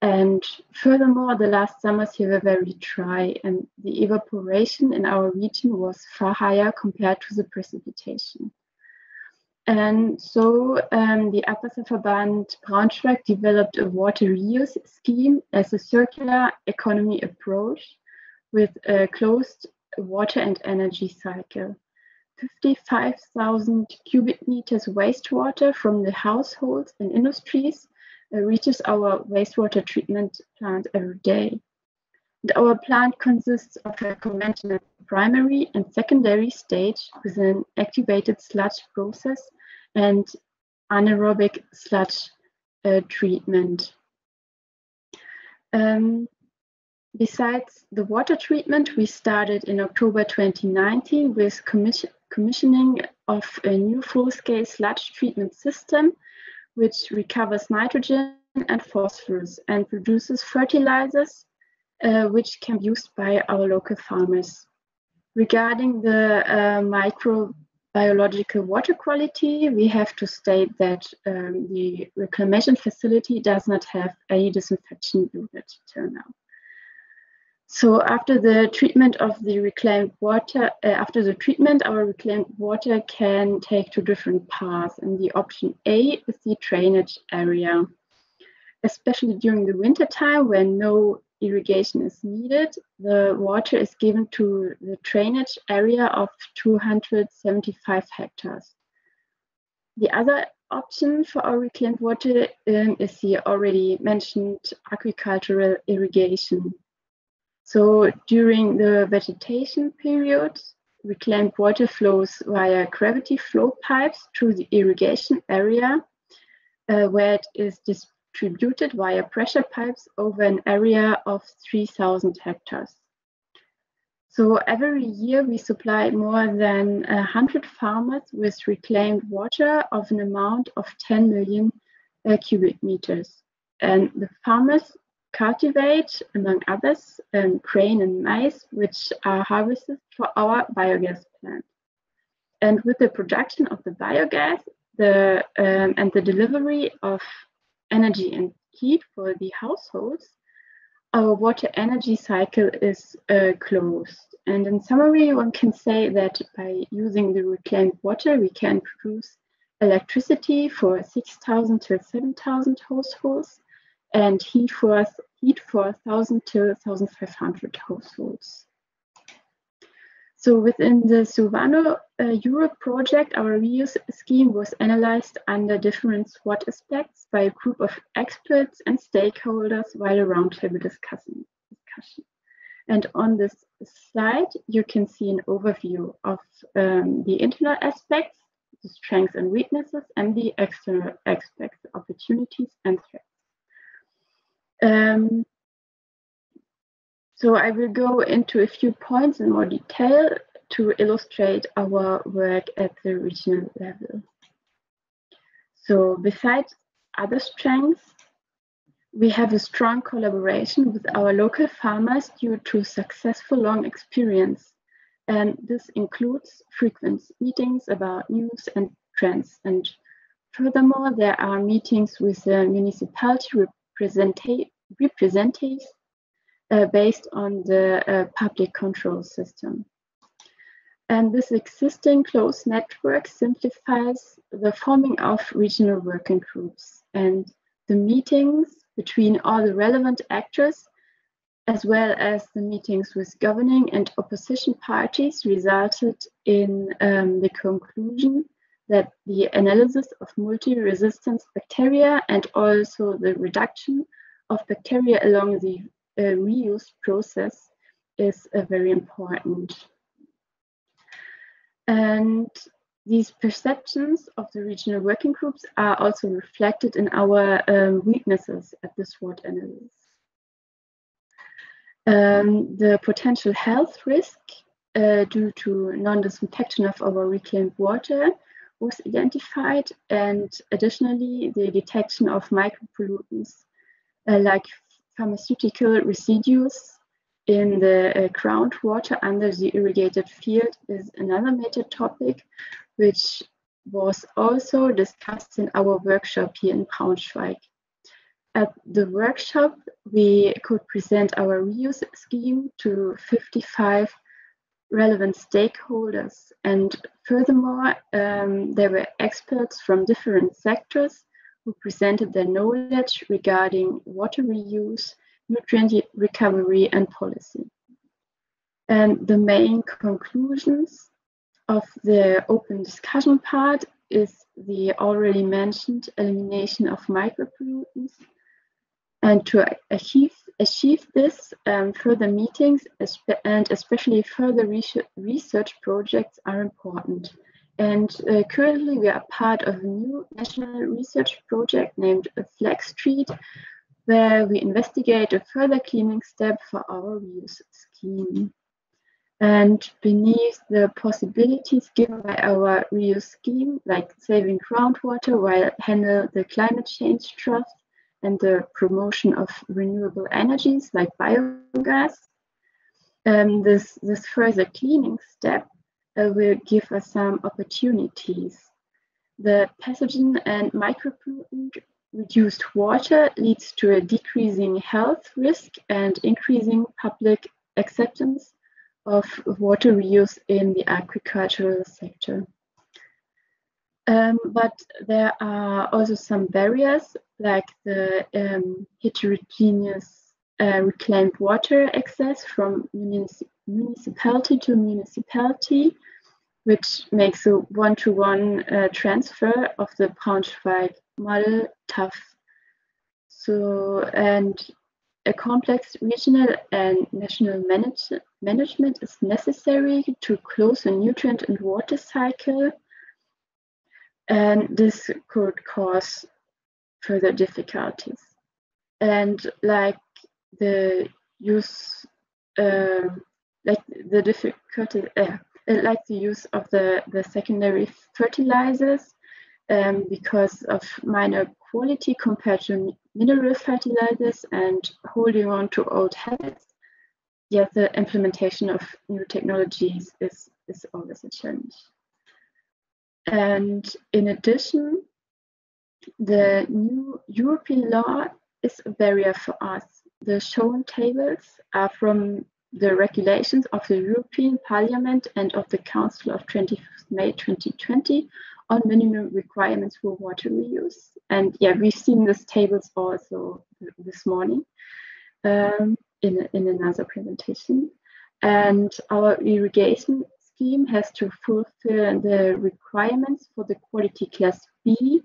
And furthermore, the last summers here were very dry and the evaporation in our region was far higher compared to the precipitation. And so um, the Abwasserverband Braunschweig developed a water reuse scheme as a circular economy approach with a closed water and energy cycle. 55,000 cubic meters wastewater from the households and industries reaches our wastewater treatment plant every day. And our plant consists of a conventional primary and secondary stage with an activated sludge process and anaerobic sludge uh, treatment. Um, besides the water treatment, we started in October 2019 with commission commissioning of a new full-scale sludge treatment system, which recovers nitrogen and phosphorus and produces fertilizers, uh, which can be used by our local farmers. Regarding the uh, microbiological water quality, we have to state that um, the reclamation facility does not have any disinfection unit till now. So after the treatment of the reclaimed water, uh, after the treatment, our reclaimed water can take two different paths. And the option A is the drainage area. Especially during the winter time when no irrigation is needed, the water is given to the drainage area of 275 hectares. The other option for our reclaimed water um, is the already mentioned agricultural irrigation. So during the vegetation period, reclaimed water flows via gravity flow pipes through the irrigation area, uh, where it is distributed via pressure pipes over an area of 3,000 hectares. So every year we supply more than 100 farmers with reclaimed water of an amount of 10 million uh, cubic meters. And the farmers cultivate, among others, um, grain and maize, which are harvested for our biogas plant. And with the production of the biogas the, um, and the delivery of energy and heat for the households, our water energy cycle is uh, closed. And in summary, one can say that by using the reclaimed water, we can produce electricity for 6,000 to 7,000 households and heat for, heat for 1,000 to 1,500 households. So within the SUWANU uh, Europe project, our reuse scheme was analyzed under different SWOT aspects by a group of experts and stakeholders while a roundtable discussion. And on this slide, you can see an overview of um, the internal aspects, the strengths and weaknesses, and the external aspects, opportunities and threats. Um, so I will go into a few points in more detail to illustrate our work at the regional level. So besides other strengths, we have a strong collaboration with our local farmers due to successful long experience. And this includes frequent meetings about news and trends. And furthermore, there are meetings with the municipality representatives based on the uh, public control system. And this existing close network simplifies the forming of regional working groups and the meetings between all the relevant actors, as well as the meetings with governing and opposition parties resulted in um, the conclusion that the analysis of multi-resistance bacteria and also the reduction of bacteria along the uh, reuse process is very important. And these perceptions of the regional working groups are also reflected in our um, weaknesses at the SWOT analysis. Um, the potential health risk uh, due to non-disinfection of our reclaimed water was identified and additionally the detection of micropollutants uh, like pharmaceutical residues in the uh, groundwater under the irrigated field is another major topic, which was also discussed in our workshop here in Braunschweig. At the workshop, we could present our reuse scheme to 55 relevant stakeholders. And furthermore, um, there were experts from different sectors who presented their knowledge regarding water reuse, nutrient recovery, and policy. And the main conclusions of the open discussion part is the already mentioned elimination of micropollutants. And to achieve, achieve this, um, further meetings and especially further research projects are important. And uh, currently we are part of a new national research project named FlexTreat, where we investigate a further cleaning step for our reuse scheme. And beneath the possibilities given by our reuse scheme, like saving groundwater while handle the climate change trust and the promotion of renewable energies like biogas, um, this, this further cleaning step will give us some opportunities. The pathogen and micropollutant reduced water leads to a decreasing health risk and increasing public acceptance of water reuse in the agricultural sector. Um, but there are also some barriers like the um, heterogeneous uh, reclaimed water access from municip municipality to municipality, which makes a one-to-one -one, uh, transfer of the Braunschweig model tough. So, and a complex regional and national manage management is necessary to close the nutrient and water cycle. And this could cause further difficulties. And like the use, uh, like the difficulty, uh, like the use of the, the secondary fertilizers um, because of minor quality compared to mineral fertilizers and holding on to old habits, yet the implementation of new technologies is, is always a challenge. And in addition, the new European law is a barrier for us. The shown tables are from the regulations of the European Parliament and of the Council of 25th May 2020 on minimum requirements for water reuse. And yeah, we've seen these tables also this morning um, in, in another presentation. And our irrigation scheme has to fulfill the requirements for the quality class B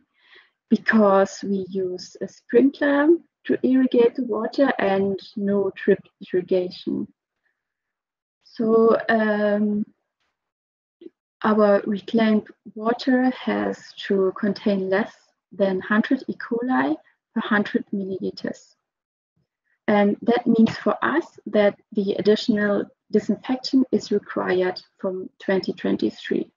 because we use a sprinkler to irrigate the water and no drip irrigation. So um, our reclaimed water has to contain less than 100 E. coli per 100 milliliters. And that means for us that the additional disinfection is required from 2023.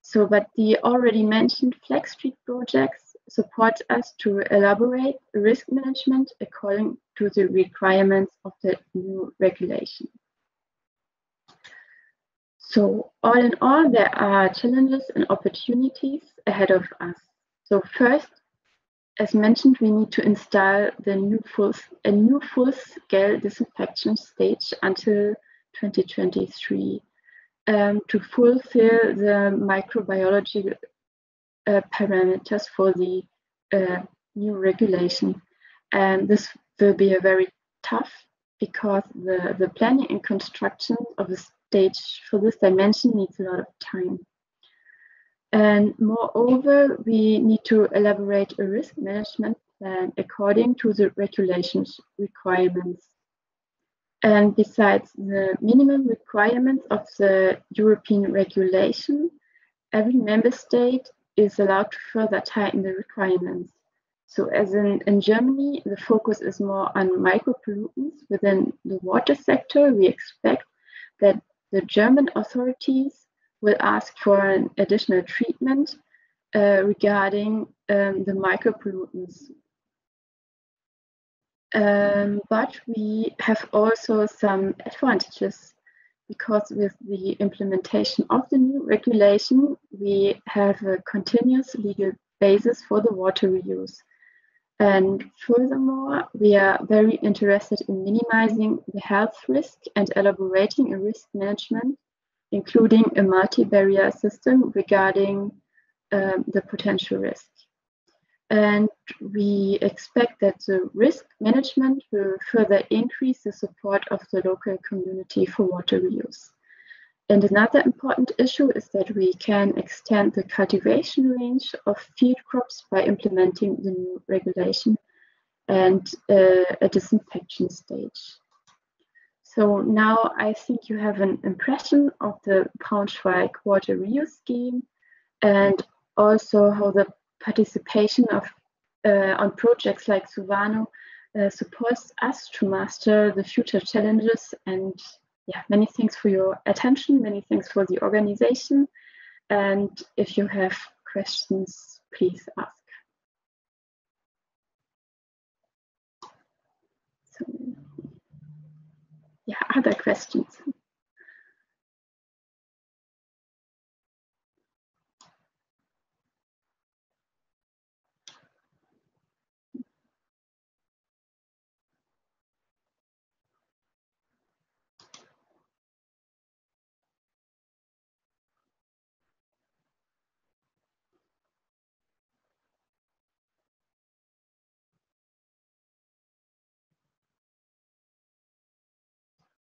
So, but the already mentioned FlexTreat projects support us to elaborate risk management according to the requirements of the new regulation. So all in all, there are challenges and opportunities ahead of us. So first, as mentioned, we need to install the new full, a new full-scale disinfection stage until 2023 um, to fulfill the microbiology uh, parameters for the uh, new regulation. And this will be a very tough because the, the planning and construction of the stage for this dimension needs a lot of time. And moreover, we need to elaborate a risk management plan according to the regulations requirements. And besides the minimum requirements of the European regulation, every member state is allowed to further tighten the requirements. So as in, in Germany, the focus is more on micropollutants within the water sector. We expect that the German authorities will ask for an additional treatment uh, regarding um, the micropollutants. Um, but we have also some advantages because with the implementation of the new regulation, we have a continuous legal basis for the water reuse. And furthermore, we are very interested in minimizing the health risk and elaborating a risk management, including a multi-barrier system regarding um, the potential risk. And we expect that the risk management will further increase the support of the local community for water reuse. And another important issue is that we can extend the cultivation range of field crops by implementing the new regulation and uh, a disinfection stage. So now I think you have an impression of the Braunschweig water reuse scheme and also how the participation of uh, on projects like SUWANU uh, supports us to master the future challenges. And yeah, many thanks for your attention. Many thanks for the organization. And if you have questions, please ask. So, yeah, other questions?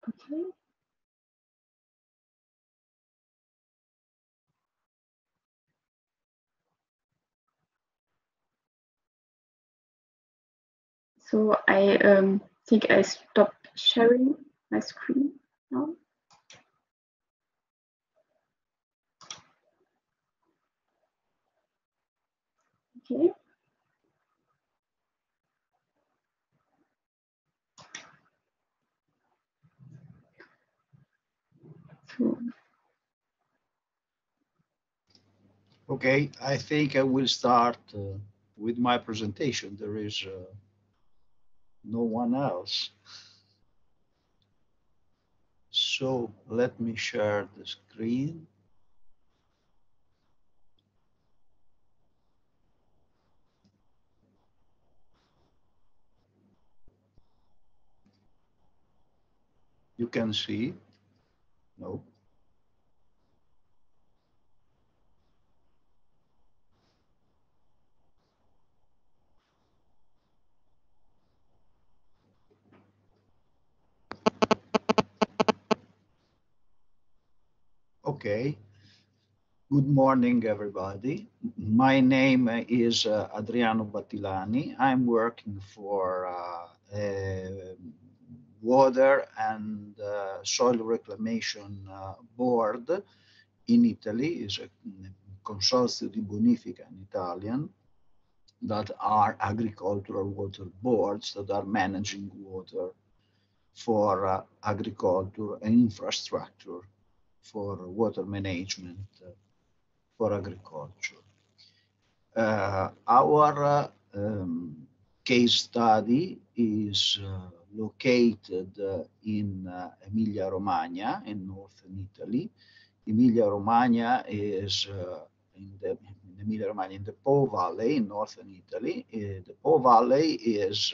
Okay. So I um, think I stop sharing my screen now. Okay. So Okay, I think I will start uh, with my presentation. There is uh, no one else. So let me share the screen. You can see. Okay. Good morning, everybody. My name is uh, Adriano Battilani. I'm working for uh, water and uh, soil reclamation uh, board in Italy. is a Consorzio di Bonifica in Italian that are agricultural water boards that are managing water for uh, agriculture and infrastructure for water management uh, for agriculture. Uh, our uh, um, case study is located uh, in uh, Emilia Romagna in northern Italy. Emilia Romagna is in the in Emilia Romagna in the Po Valley in northern Italy. the Po Valley is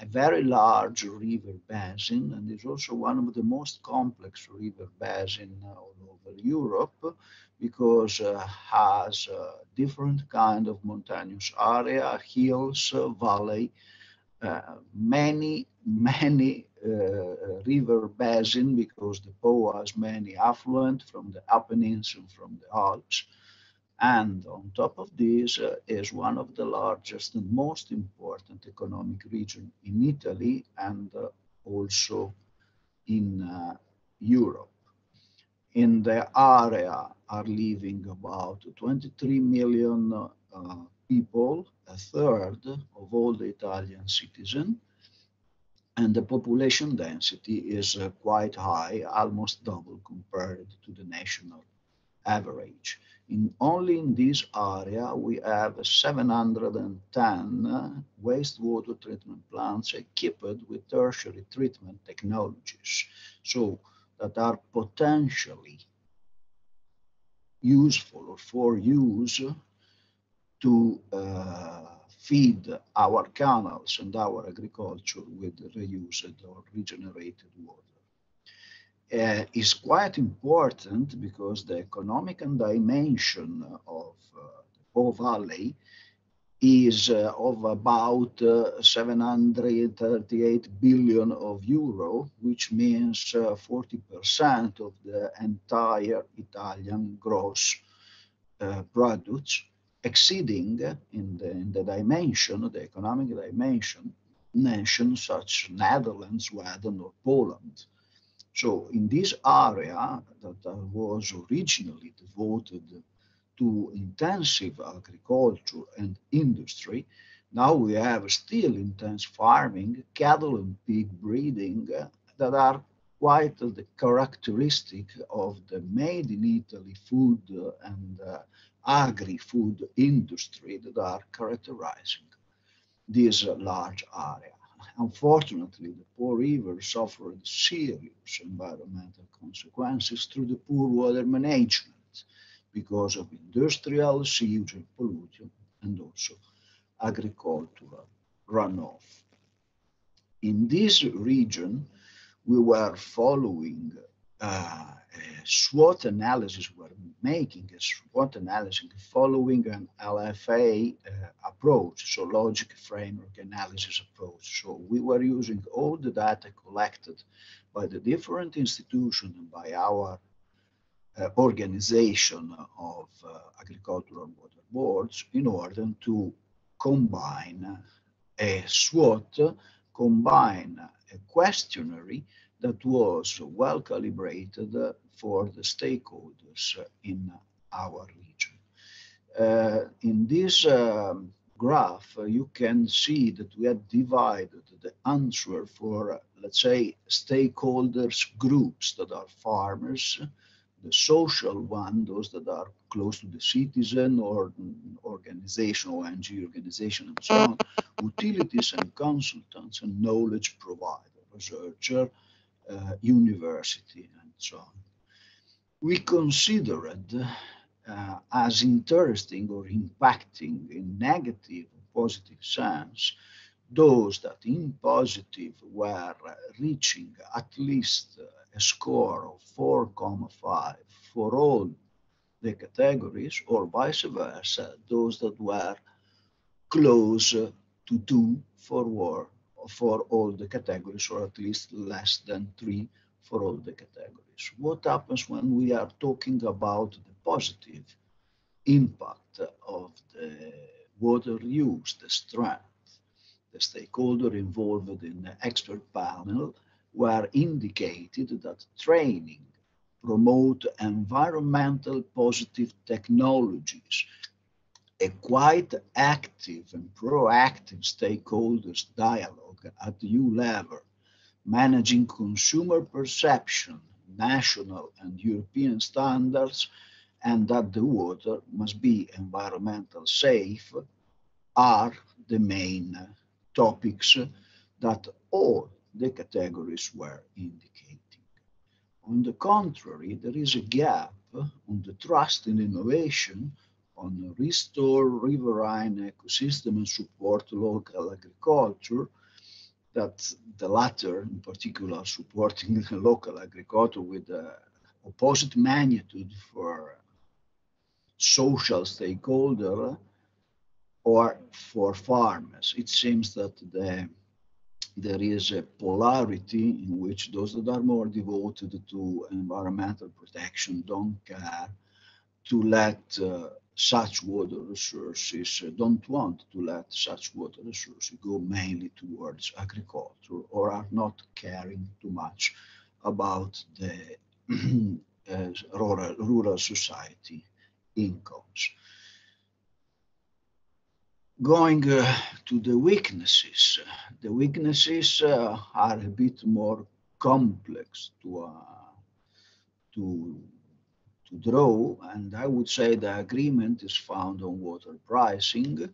a very large river basin and is also one of the most complex river basin all over Europe because uh, has uh, different kind of mountainous area, hills, uh, valley, uh, many, many uh, river basin because the Po has many affluent from the Apennines and from the Alps. And on top of this uh, is one of the largest and most important economic region in Italy and uh, also in uh, Europe. In the area are living about 23 million uh, people, a third of all the Italian citizens, and the population density is uh, quite high, almost double compared to the national average. In only in this area, we have 710 wastewater treatment plants equipped with tertiary treatment technologies, so that are potentially useful or for use to uh, feed our canals and our agriculture with reused or regenerated water. Uh, is quite important because the economic dimension of uh, the Po Valley is uh, of about uh, 738 billion of euro, which means 40% uh, of the entire Italian gross products, exceeding in the, in the dimension, the economic dimension, nations such Netherlands, Sweden, or Poland. So in this area that was originally devoted to intensive agriculture and industry, now we have still intense farming, cattle and pig breeding uh, that are quite the characteristic of the made in Italy food uh, and uh, agri-food industry that are characterizing this large area. Unfortunately, the Po River suffered serious environmental consequences through the poor water management because of industrial sewage pollution and also agricultural runoff. In this region, we were following uh, SWOT analysis, we're making a SWOT analysis following an LFA uh, approach, so logic framework analysis approach. So we were using all the data collected by the different institutions and by our uh, organization of uh, agricultural water boards in order to combine a SWOT, combine a questionnaire that was well calibrated for the stakeholders in our region. Uh, in this um, graph, you can see that we have divided the answer for, let's say, stakeholders groups that are farmers, the social one, those that are close to the citizen or organization, ONG organization, and so on, utilities and consultants and knowledge provider, researcher, university, and so on. We considered uh, as interesting or impacting in negative or positive sense those that in positive were reaching at least a score of 4,5 for all the categories or vice versa, those that were close to 2 for for all the categories or at least less than 3 for all the categories. What happens when we are talking about the positive impact of the water use, the strength? The stakeholder involved in the expert panel were indicated that training promote environmental positive technologies, a quite active and proactive stakeholders dialogue at EU level, managing consumer perception, national and European standards, and that the water must be environmental safe are the main topics that all the categories were indicating. On the contrary, there is a gap on the trust in innovation, on restore riverine ecosystem and support local agriculture, that the latter, in particular, supporting the local agriculture with the opposite magnitude for social stakeholder or for farmers. It seems that the there is a polarity in which those that are more devoted to environmental protection don't care to let uh, such water resources, uh, don't want to let such water resources go mainly towards agriculture or are not caring too much about the uh, rural, rural society incomes. Going uh, to the weaknesses, the weaknesses uh, are a bit more complex to, uh, to, to draw, and I would say the agreement is found on water pricing,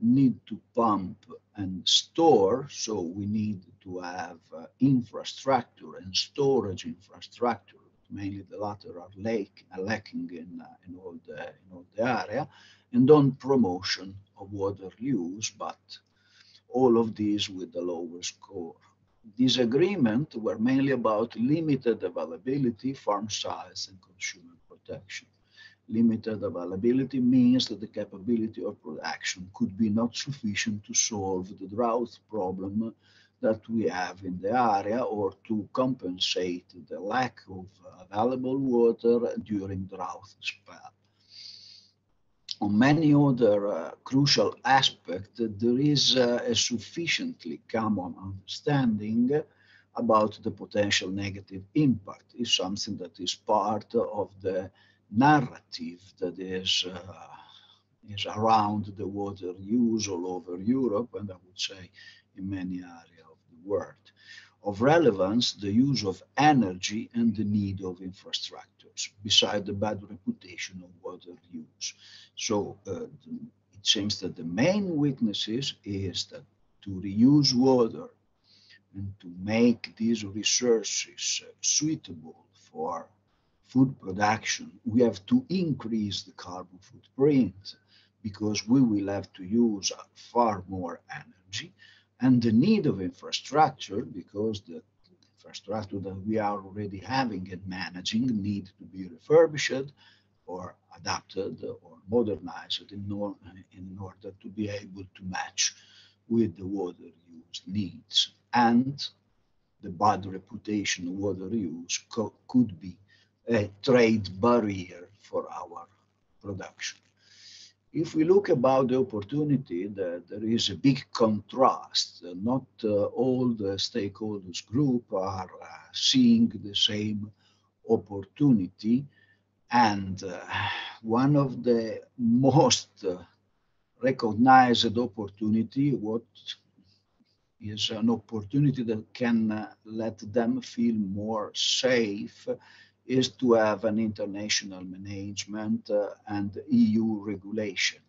need to pump and store, so we need to have uh, infrastructure and storage infrastructure, mainly the latter are lake, lacking in, uh, in, all the, in all the area, and on promotion of water use, but all of these with the lower score. These agreements were mainly about limited availability, farm size, and consumer protection. Limited availability means that the capability of production could be not sufficient to solve the drought problem that we have in the area or to compensate the lack of available water during drought spell on many other uh, crucial aspects, there is uh, a sufficiently common understanding about the potential negative impact is something that is part of the narrative that is uh, is around the water use all over Europe, and I would say in many areas of the world. Of relevance, the use of energy and the need of infrastructures, beside the bad reputation of water use. So uh, it seems that the main weaknesses is that to reuse water and to make these resources suitable for food production, we have to increase the carbon footprint because we will have to use far more energy and the need of infrastructure because the infrastructure that we are already having and managing need to be refurbished or adapted or modernized in, or, in order to be able to match with the water use needs. And the bad reputation of water use co could be a trade barrier for our production. If we look about the opportunity, the, there is a big contrast. Not uh, all the stakeholders group are uh, seeing the same opportunity. And uh, one of the most uh, recognized opportunity, what is an opportunity that can uh, let them feel more safe is to have an international management uh, and EU regulation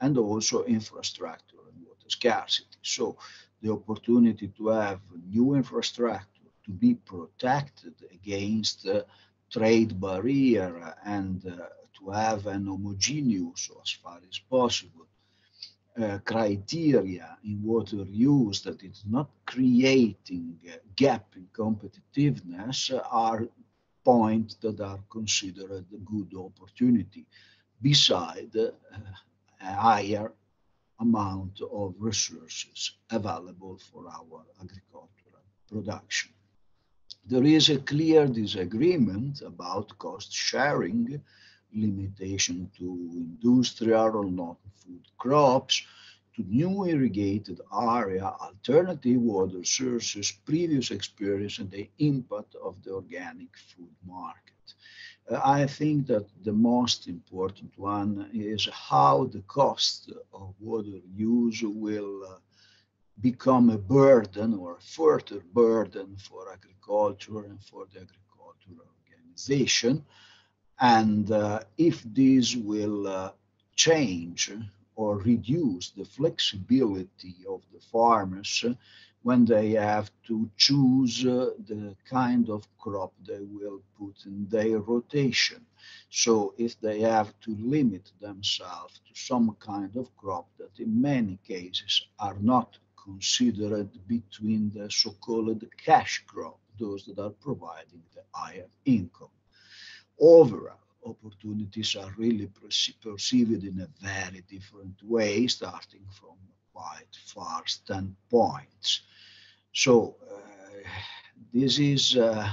and also infrastructure and water scarcity. So the opportunity to have new infrastructure to be protected against uh, trade barrier and to have an homogeneous, as far as possible, criteria in water use that is not creating a gap in competitiveness are points that are considered a good opportunity beside uh, a higher amount of resources available for our agricultural production. There is a clear disagreement about cost sharing, limitation to industrial or non-food crops, to new irrigated area, alternative water sources, previous experience, and the impact of the organic food market. Uh, I think that the most important one is how the cost of water use will uh, become a burden or a further burden for agriculture and for the agricultural organization. And uh, if this will uh, change or reduce the flexibility of the farmers when they have to choose uh, the kind of crop they will put in their rotation. So if they have to limit themselves to some kind of crop that in many cases are not considered between the so-called cash crop, those that are providing the higher income. Overall, opportunities are really perceived in a very different way, starting from quite far standpoints. So uh, this is uh,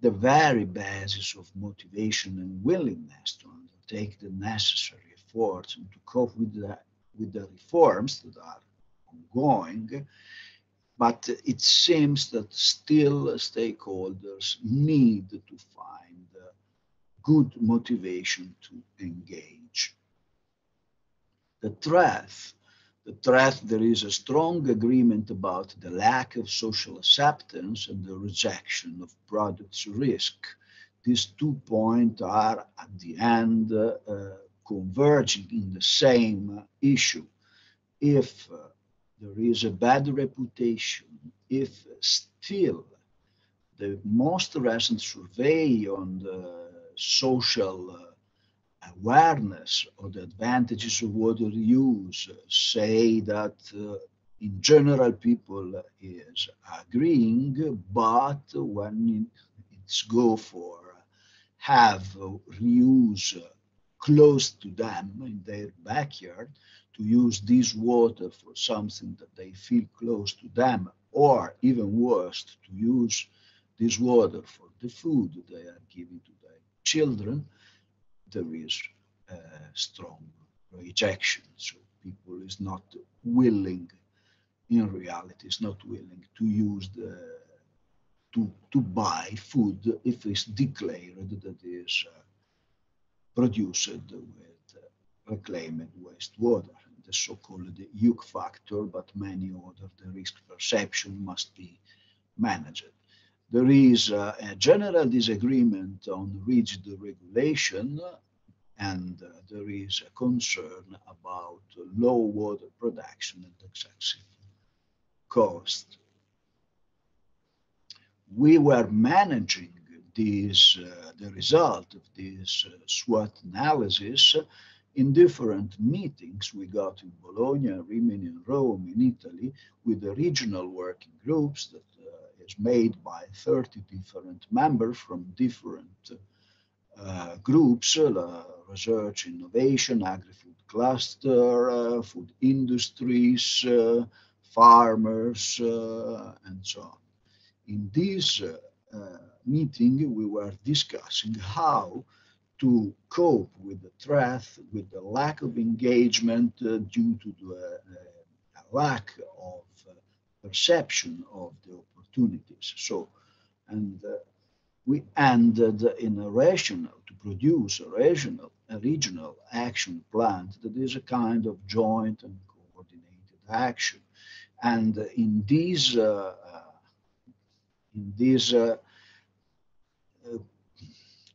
the very basis of motivation and willingness to undertake the necessary efforts and to cope with the, with the reforms that are ongoing. But it seems that still stakeholders need to find good motivation to engage. The threat, the threat, there is a strong agreement about the lack of social acceptance and the rejection of products risk. These two points are at the end uh, converging in the same issue. If uh, there is a bad reputation, if still the most recent survey on the social uh, awareness of the advantages of water use say that uh, in general people is agreeing but when it's go for have reuse close to them in their backyard to use this water for something that they feel close to them or even worse to use this water for the food they are giving to children, there is a strong rejection. So people is not willing, in reality, is not willing to use the to to buy food if it's declared that is uh, produced with reclaimed wastewater, the so-called yuck factor, but many other the risk perception must be managed. There is a, a general disagreement on rigid regulation and uh, there is a concern about low water production and excessive cost. We were managing this, uh, the result of this uh, SWOT analysis in different meetings we got in Bologna, Rimini, and Rome in Italy with the regional working groups that uh, is made by 30 different members from different uh, groups, uh, research, innovation, agri-food cluster, uh, food industries, uh, farmers, uh, and so on. In this meeting, we were discussing how to cope with the threat, with the lack of engagement uh, due to the uh, lack of uh, perception of the opportunities. So, and we ended in a rational, to produce a rational, a regional action plan that is a kind of joint and coordinated action. And in these, uh, in this uh,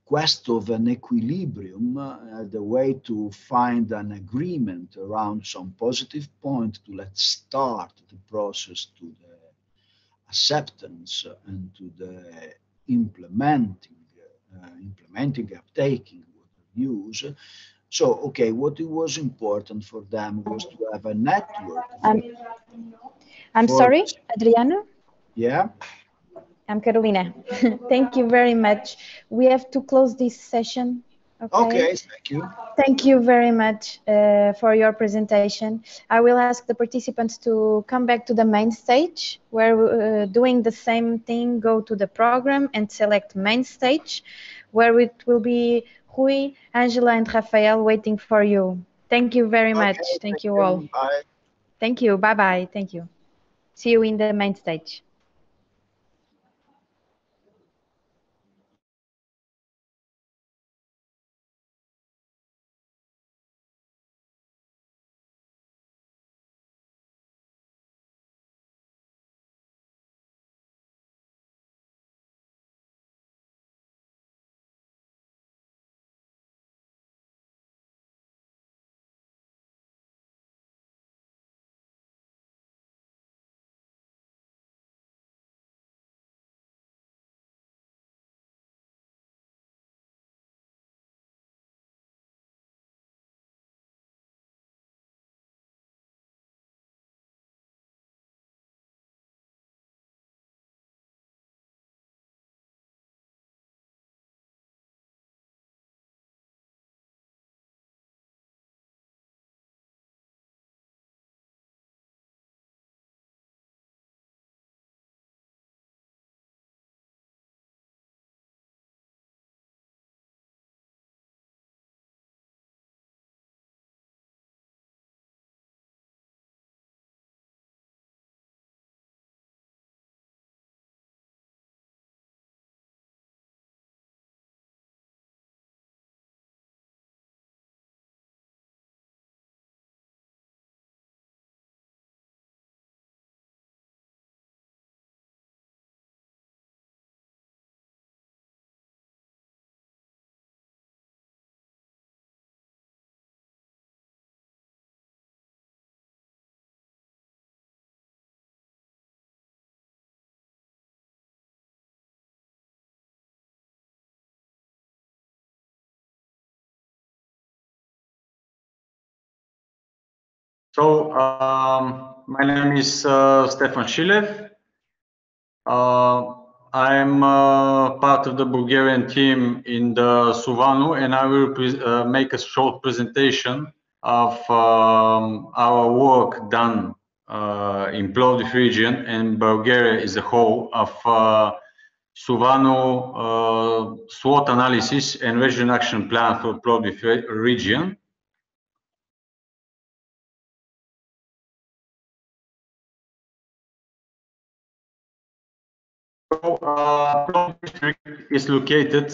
quest of an equilibrium, uh, the way to find an agreement around some positive point to let's start the process to the acceptance and to the implementing, uh, implementing, uptaking views. So, okay, what it was important for them was to have a network. Um, I'm for- sorry, Adriano. Yeah. I'm Carolina. Thank you very much. We have to close this session. Okay, thank you. Thank you very much uh, for your presentation. I will ask the participants to come back to the main stage where uh, doing the same thing, go to the program and select main stage where it will be Rui, Angela and Rafael waiting for you. Thank you very much. Okay, Thank you all. Bye. Thank you. Bye-bye. Thank you. See you in the main stage. So um, my name is uh, Stefan Shilev. Uh, I'm uh, part of the Bulgarian team in the SUWANU, and I will uh, make a short presentation of um, our work done uh, in Plovdiv region and Bulgaria as a whole of uh, SUWANU SWOT analysis and region action plan for Plovdiv re- region. Uh, district is located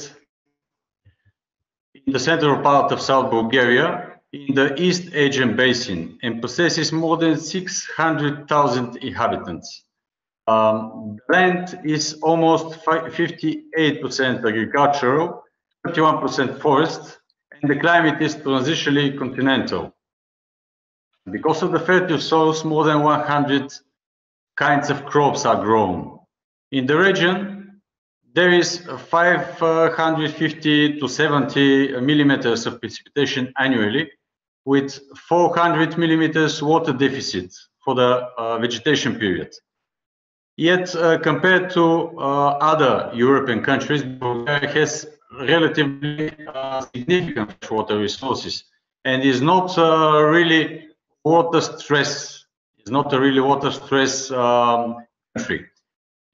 in the central part of South Bulgaria in the East Aegean Basin and possesses more than 600,000 inhabitants. Um, land is almost 58% agricultural, 31% forest, and the climate is transitionally continental. Because of the fertile soils, more than 100 kinds of crops are grown. In the region, there is 550 to 70 millimeters of precipitation annually, with 400 millimeters water deficit for the uh, vegetation period. Yet, uh, compared to uh, other European countries, Bulgaria has relatively uh, significant water resources and is not uh, really water stress, is not a really water stress um, country.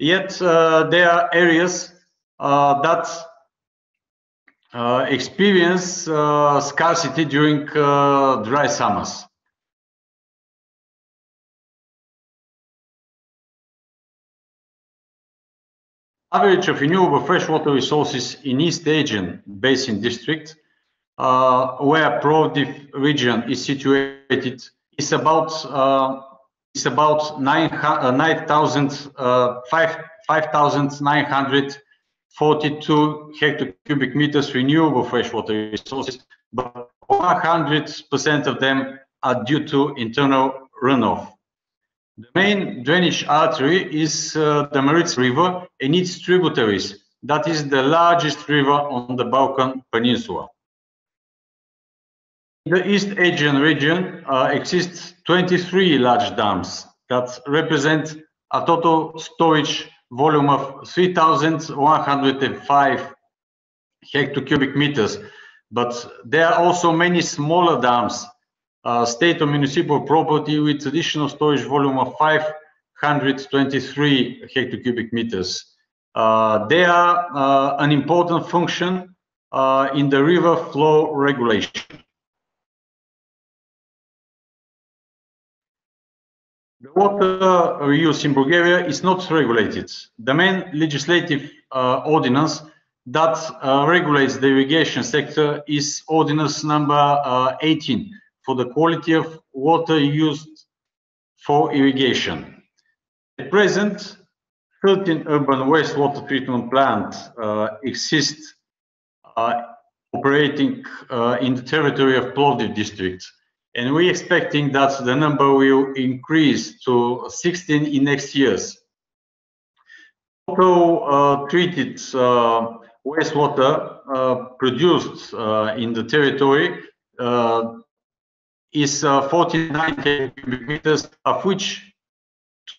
Yet, uh, there are areas that uh, experience uh, scarcity during uh, dry summers. Average of renewable freshwater resources in East Aegean Basin District, uh, where Plovdiv region is situated, is about uh, is about 9,000 uh, 5,900 42 hectocubic meters renewable freshwater resources, but 100% of them are due to internal runoff. The main drainage artery is uh, the Maritsa River and its tributaries. That is the largest river on the Balkan Peninsula. In the East Aegean region uh, exists 23 large dams that represent a total storage volume of 3,105 hectocubic meters. But there are also many smaller dams, uh, state or municipal property with additional storage volume of 523 hectocubic meters. Uh, they are uh, an important function uh, in the river flow regulation. The water use in Bulgaria is not regulated. The main legislative uh, ordinance that uh, regulates the irrigation sector is Ordinance number uh, 18 for the quality of water used for irrigation. At present, 13 urban wastewater treatment plants uh, exist uh, operating uh, in the territory of Plovdiv district and we're expecting that the number will increase to 16 in next years. Total uh, treated uh, wastewater uh, produced in the territory is uh, 49 cubic meters, of which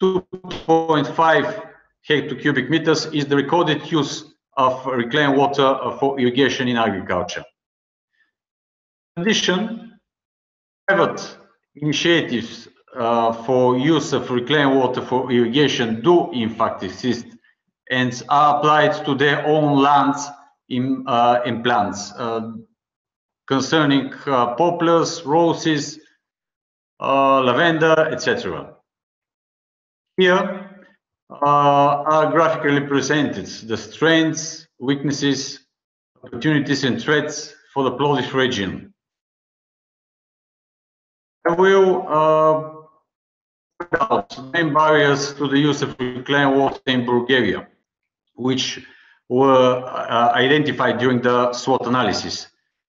2.5 hectocubic meters is the recorded use of reclaimed water for irrigation in agriculture. In addition, private initiatives uh, for use of reclaimed water for irrigation do in fact exist and are applied to their own lands in, uh, in plants uh, concerning uh, poplars, roses, uh, lavender, etc. Here uh, are graphically presented the strengths, weaknesses, opportunities and threats for the Plovdiv region. I will uh, main barriers to the use of reclaimed water in Bulgaria, which were uh, identified during the SWOT analysis.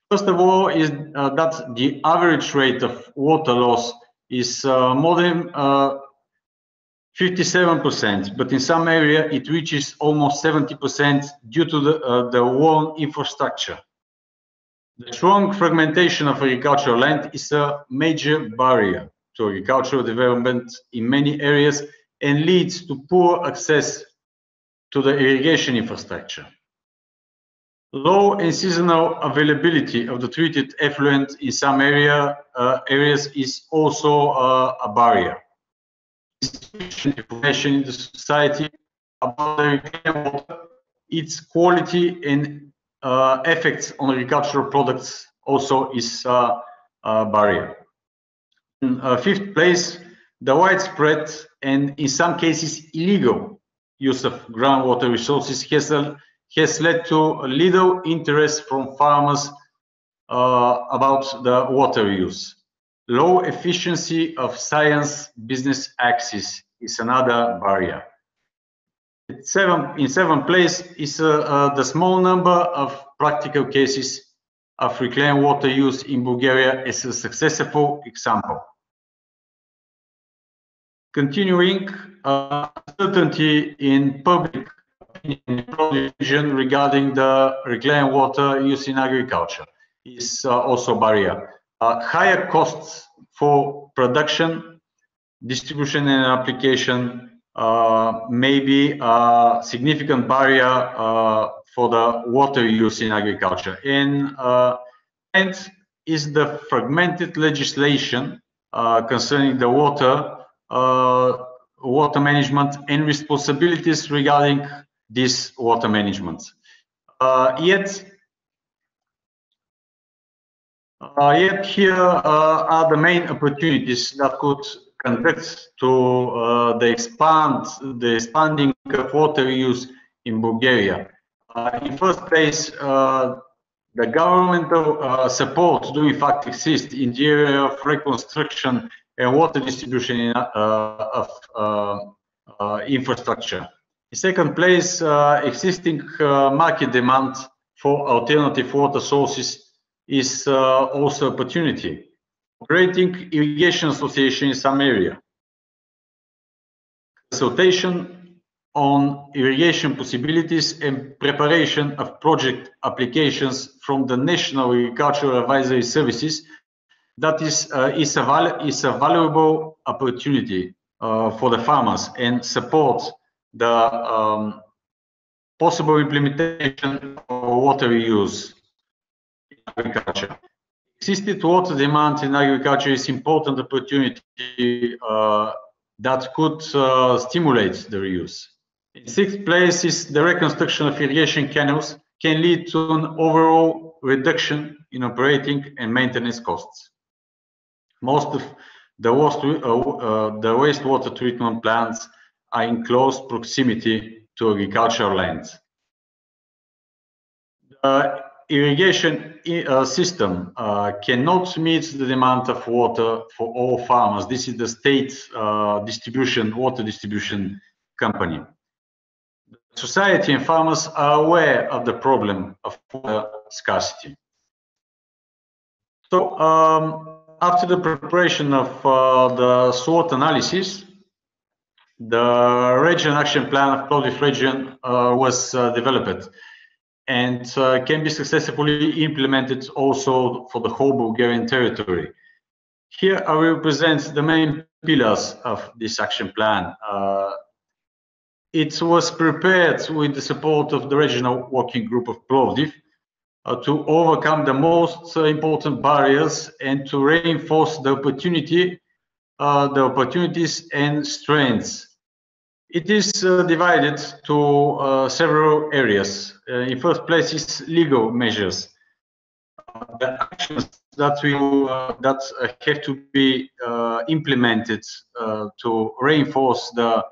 First of all, is uh, that the average rate of water loss is uh, more than 57%, uh, but in some area it reaches almost 70% due to the, uh, the infrastructure. The strong fragmentation of agricultural land is a major barrier to agricultural development in many areas and leads to poor access to the irrigation infrastructure. Low and seasonal availability of the treated effluent in some area, uh, areas is also uh, a barrier. Information in the society about the water, its quality and effects on agricultural products also is uh, a barrier. In uh, fifth place, the widespread and in some cases illegal use of groundwater resources has, has led to little interest from farmers uh, about the water use. Low efficiency of science business axis is another barrier. Seven, in seventh place is uh, uh, the small number of practical cases of reclaimed water use in Bulgaria as a successful example. Continuing, uh, uncertainty in public opinion regarding the reclaimed water use in agriculture is uh, also a barrier. Uh, higher costs for production, distribution and application uh, may be a significant barrier uh, for the water use in agriculture. And, uh, and is the fragmented legislation concerning the water, water management and responsibilities regarding this water management. yet, uh, yet here uh, are the main opportunities that could conduct to uh, the expand the expanding of water use in Bulgaria. Uh, in first place, uh, the governmental uh, support do in fact exist in the area of reconstruction and water distribution in, of infrastructure. In second place, existing market demand for alternative water sources is uh, also opportunity. Creating irrigation association in some area. Consultation on irrigation possibilities and preparation of project applications from the National Agricultural Advisory Services that is, uh, is, a is a valuable opportunity uh, for the farmers and support the um, possible implementation of water use in agriculture. Existing water demand in agriculture is important opportunity uh, that could uh, stimulate the reuse. In sixth place is the reconstruction of irrigation canals can lead to an overall reduction in operating and maintenance costs. Most of the, waste, uh, uh, the wastewater treatment plants are in close proximity to agricultural lands. The irrigation uh, system uh, cannot meet the demand of water for all farmers. This is the state uh, distribution, water distribution company. Society and farmers are aware of the problem of water scarcity. So um, after the preparation of uh, the SWOT analysis, the region action plan of Plovdiv region was developed and uh, can be successfully implemented also for the whole Bulgarian territory. Here I will present the main pillars of this action plan. Uh, it was prepared with the support of the regional working group of Plovdiv uh, to overcome the most important barriers and to reinforce the opportunity, uh, the opportunities and strengths it is uh, divided to uh, several areas. Uh, in first place is legal measures. the actions that will that have to be implemented to reinforce the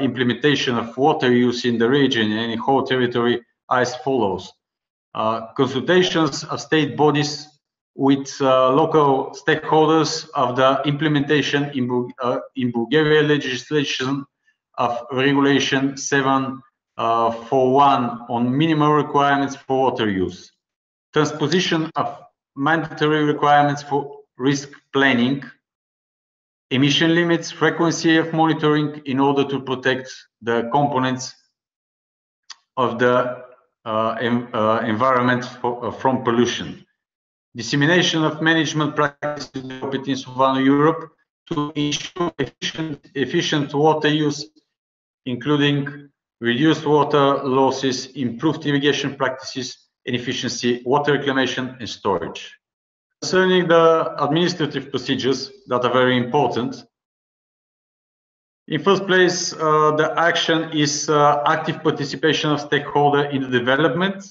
implementation of water use in the region and in whole territory as follows. consultations of state bodies with uh, local stakeholders of the implementation in, uh, in Bulgaria legislation of Regulation 741 uh, on minimum requirements for water use, transposition of mandatory requirements for risk planning, emission limits, frequency of monitoring in order to protect the components of the uh, em, uh, environment for, uh, from pollution. Dissemination of management practices developed in Europe to ensure efficient, efficient water use including reduced water losses, improved irrigation practices and efficiency, water reclamation and storage. Concerning the administrative procedures that are very important, in first place, uh, the action is uh, active participation of stakeholder in the development,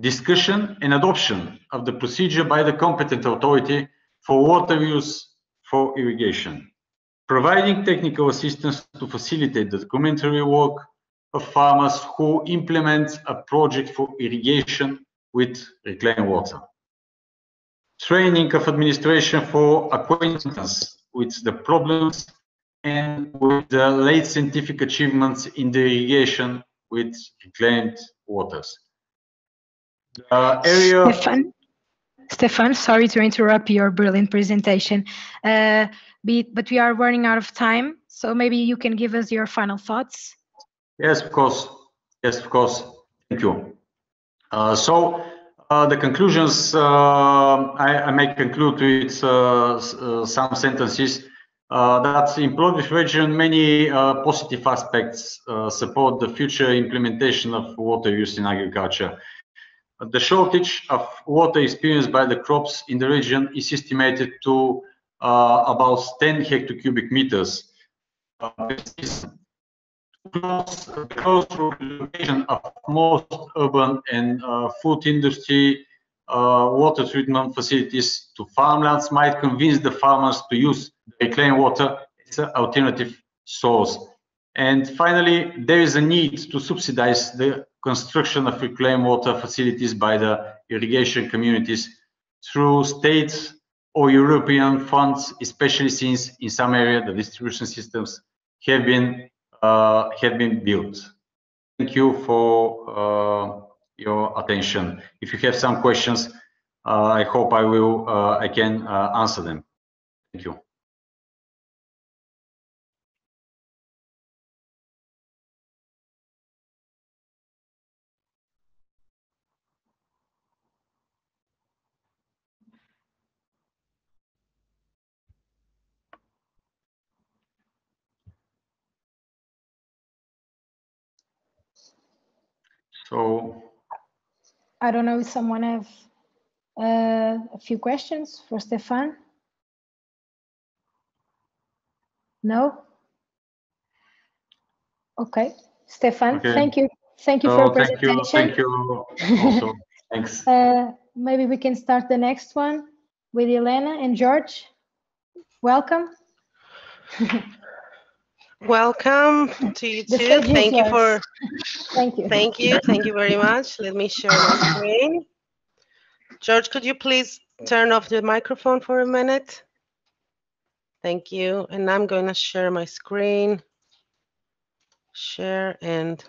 discussion and adoption of the procedure by the competent authority for water use for irrigation providing technical assistance to facilitate the documentary work of farmers who implement a project for irrigation with reclaimed water. training of administration for acquaintance with the problems and with the late scientific achievements in the irrigation with reclaimed waters. The area. Stefan, Stefan, sorry to interrupt your brilliant presentation, uh, but, we are running out of time, so maybe you can give us your final thoughts. Yes, of course. Yes, of course. Thank you. Uh, so uh, the conclusions uh, I, I, may conclude with uh, uh, some sentences that in Plovdiv region many positive aspects support the future implementation of water use in agriculture. The shortage of water experienced by the crops in the region is estimated to about 10 hectocubic meters close, close location of most urban and uh, food industry uh, water treatment facilities to farmlands might convince the farmers to use reclaimed water as an alternative source. And finally, there is a need to subsidize the construction of reclaimed water facilities by the irrigation communities through state or European funds, especially since in some areas the distribution systems have been uh, have been built. Thank you for uh, your attention. If you have some questions, uh, I hope I will I can answer them. Thank you. So I don't know if someone have uh, a few questions for Stefan. No? Okay, Stefan, okay. thank you. Thank you for presentation. Thank you. Thank you. Also, thanks. Uh, maybe we can start the next one with Elena and George. Welcome. Welcome to you too. Thank you for. Thank you. Thank you. Thank you very much. Let me share my screen. George, could you please turn off the microphone for a minute? Thank you. And I'm going to share my screen. Share and.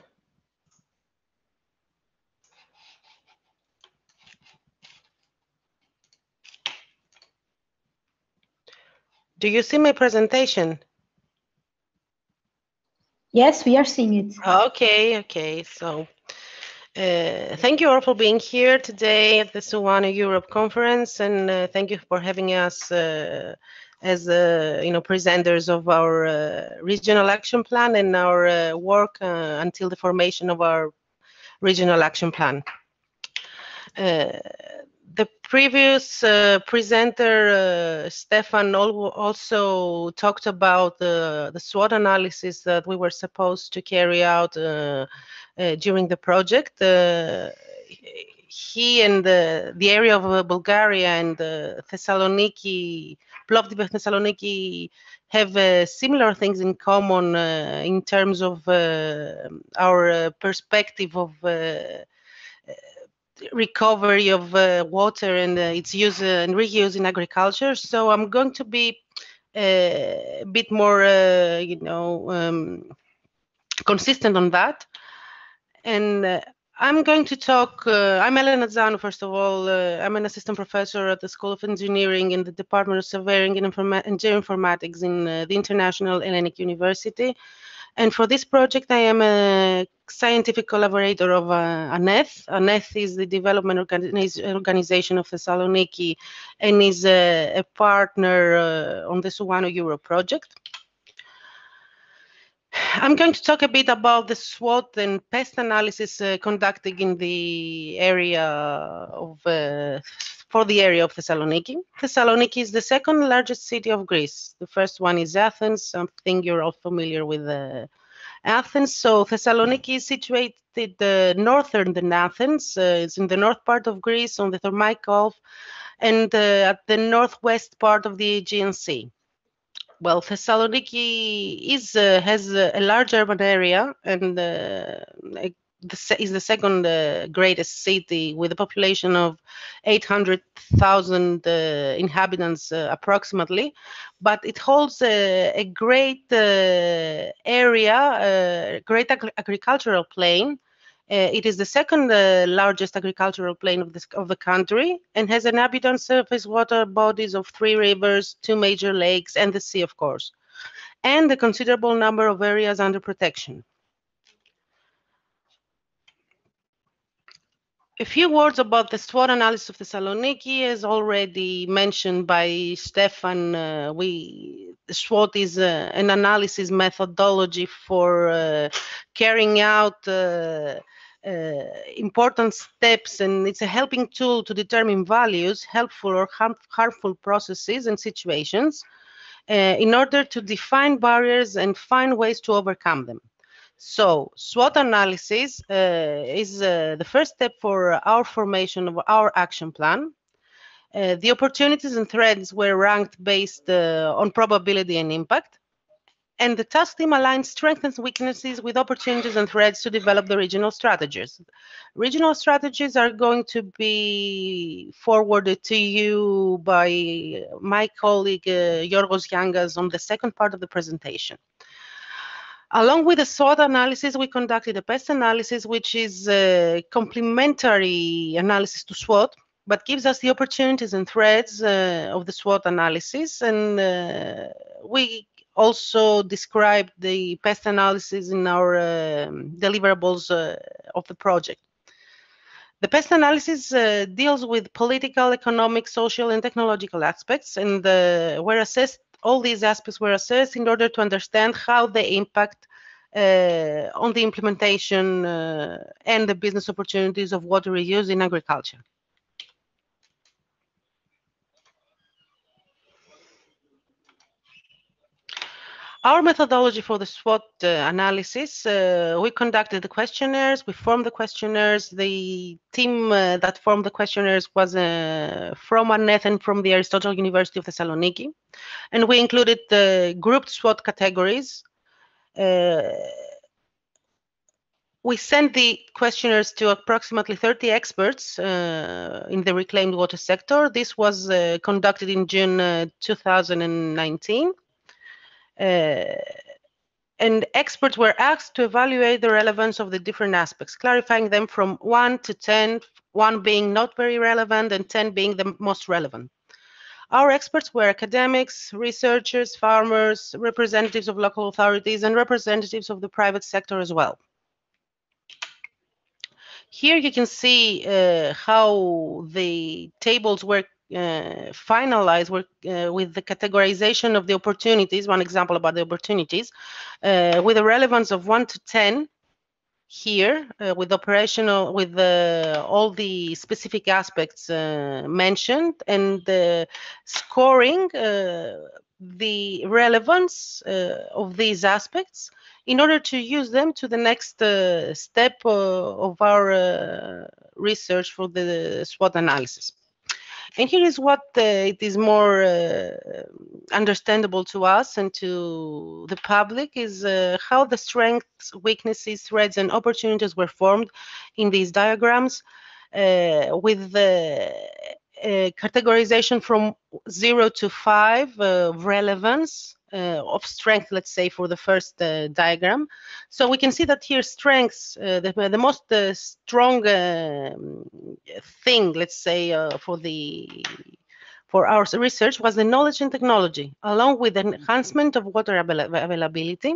Do you see my presentation? Yes, we are seeing it. Okay, okay. So uh, thank you all for being here today at the SUWANU Europe conference, and uh, thank you for having us uh, as uh, you know presenters of our uh, regional action plan and our uh, work until the formation of our regional action plan the previous uh, presenter, uh, Stefan, also talked about the, the SWOT analysis that we were supposed to carry out uh, uh during the project. Uh, he and the, the area of uh, Bulgaria and Thessaloniki, Plovdiv and Thessaloniki have similar things in common in terms of our perspective of recovery of uh, water and uh, its use uh, and reuse in agriculture. So I'm going to be uh, a bit more, uh, you know, um, consistent on that. And uh, I'm going to talk. I'm Elena Zanu, first of all. I'm an assistant professor at the School of Engineering in the Department of Surveying and, Informa Geoinformatics in the International Hellenic University. And for this project, I am a scientific collaborator of uh, ANETH. ANETH is the development organization of Thessaloniki and is a, a partner uh, on the SUWANU Euro project. I'm going to talk a bit about the SWOT and pest analysis uh, conducted in the area of uh, for the area of Thessaloniki. Thessaloniki is the second largest city of Greece. The first one is Athens. something you're all familiar with uh, Athens. So Thessaloniki is situated uh, northern than Athens. Uh, it's in the north part of Greece on the Thermaic Gulf and uh, at the northwest part of the Aegean Sea. Well, Thessaloniki is uh, has a large urban area and uh, the, is the second uh, greatest city with a population of 800,000 uh, inhabitants uh, approximately, but it holds a, a great uh, area, a great ag agricultural plain. Uh, it is the second uh, largest agricultural plain of, this, of the country and has an inhabitant surface water bodies of three rivers, two major lakes, and the sea, of course, and a considerable number of areas under protection. A few words about the SWOT analysis of Thessaloniki, as already mentioned by Stefan. Uh, we SWOT is uh, an analysis methodology for uh, carrying out uh, uh, important steps, and it's a helping tool to determine values, helpful or harm harmful processes and situations, uh, in order to define barriers and find ways to overcome them. So SWOT analysis uh, is uh, the first step for our formation of our action plan. Uh, the opportunities and threats were ranked based uh, on probability and impact. And the task team aligns strengths and weaknesses with opportunities and threats to develop the regional strategies. Regional strategies are going to be forwarded to you by my colleague uh, Yorgos Yangas on the second part of the presentation. Along with the SWOT analysis, we conducted a pest analysis, which is a complementary analysis to SWOT, but gives us the opportunities and threats uh, of the SWOT analysis. And uh, we also described the pest analysis in our uh, deliverables uh, of the project. The pest analysis uh, deals with political, economic, social, and technological aspects, and uh, were assessed all these aspects were assessed in order to understand how they impact uh, on the implementation uh, and the business opportunities of water reuse in agriculture. Our methodology for the SWOT uh, analysis, uh, we conducted the questionnaires, we formed the questionnaires. The team uh, that formed the questionnaires was uh, from ANETH and from the Aristotle University of Thessaloniki. And we included the grouped SWOT categories. Uh, we sent the questionnaires to approximately 30 experts uh, in the reclaimed water sector. This was conducted in June 2019 uh, and experts were asked to evaluate the relevance of the different aspects, clarifying them from 1 to 10, 1 being not very relevant and 10 being the most relevant. Our experts were academics, researchers, farmers, representatives of local authorities, and representatives of the private sector as well. Here you can see uh, how the tables were uh, finalized with, uh, with the categorization of the opportunities, one example about the opportunities, uh, with a relevance of 1 to 10 here uh, with operational with all the specific aspects uh, mentioned and scoring uh, the relevance of these aspects in order to use them to the next step of our research for the SWOT analysis. And here is what uh, it is more uh, understandable to us and to the public is uh, how the strengths, weaknesses, threats, and opportunities were formed in these diagrams uh, with the uh, categorization from zero to five of relevance uh, of strength, let's say, for the first uh, diagram. So we can see that here strengths, uh, the, the most strong um, thing, let's say, for the for our research was the knowledge and technology, along with the enhancement of water availability.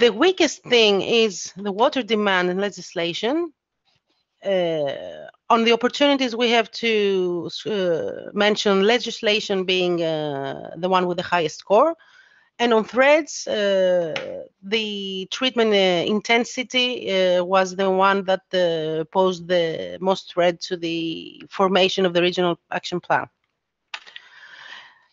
The weakest thing is the water demand and legislation, uh, on the opportunities, we have to uh, mention legislation being uh, the one with the highest score. And on threads, uh, the treatment uh, intensity uh, was the one that posed the most threat to the formation of the regional action plan.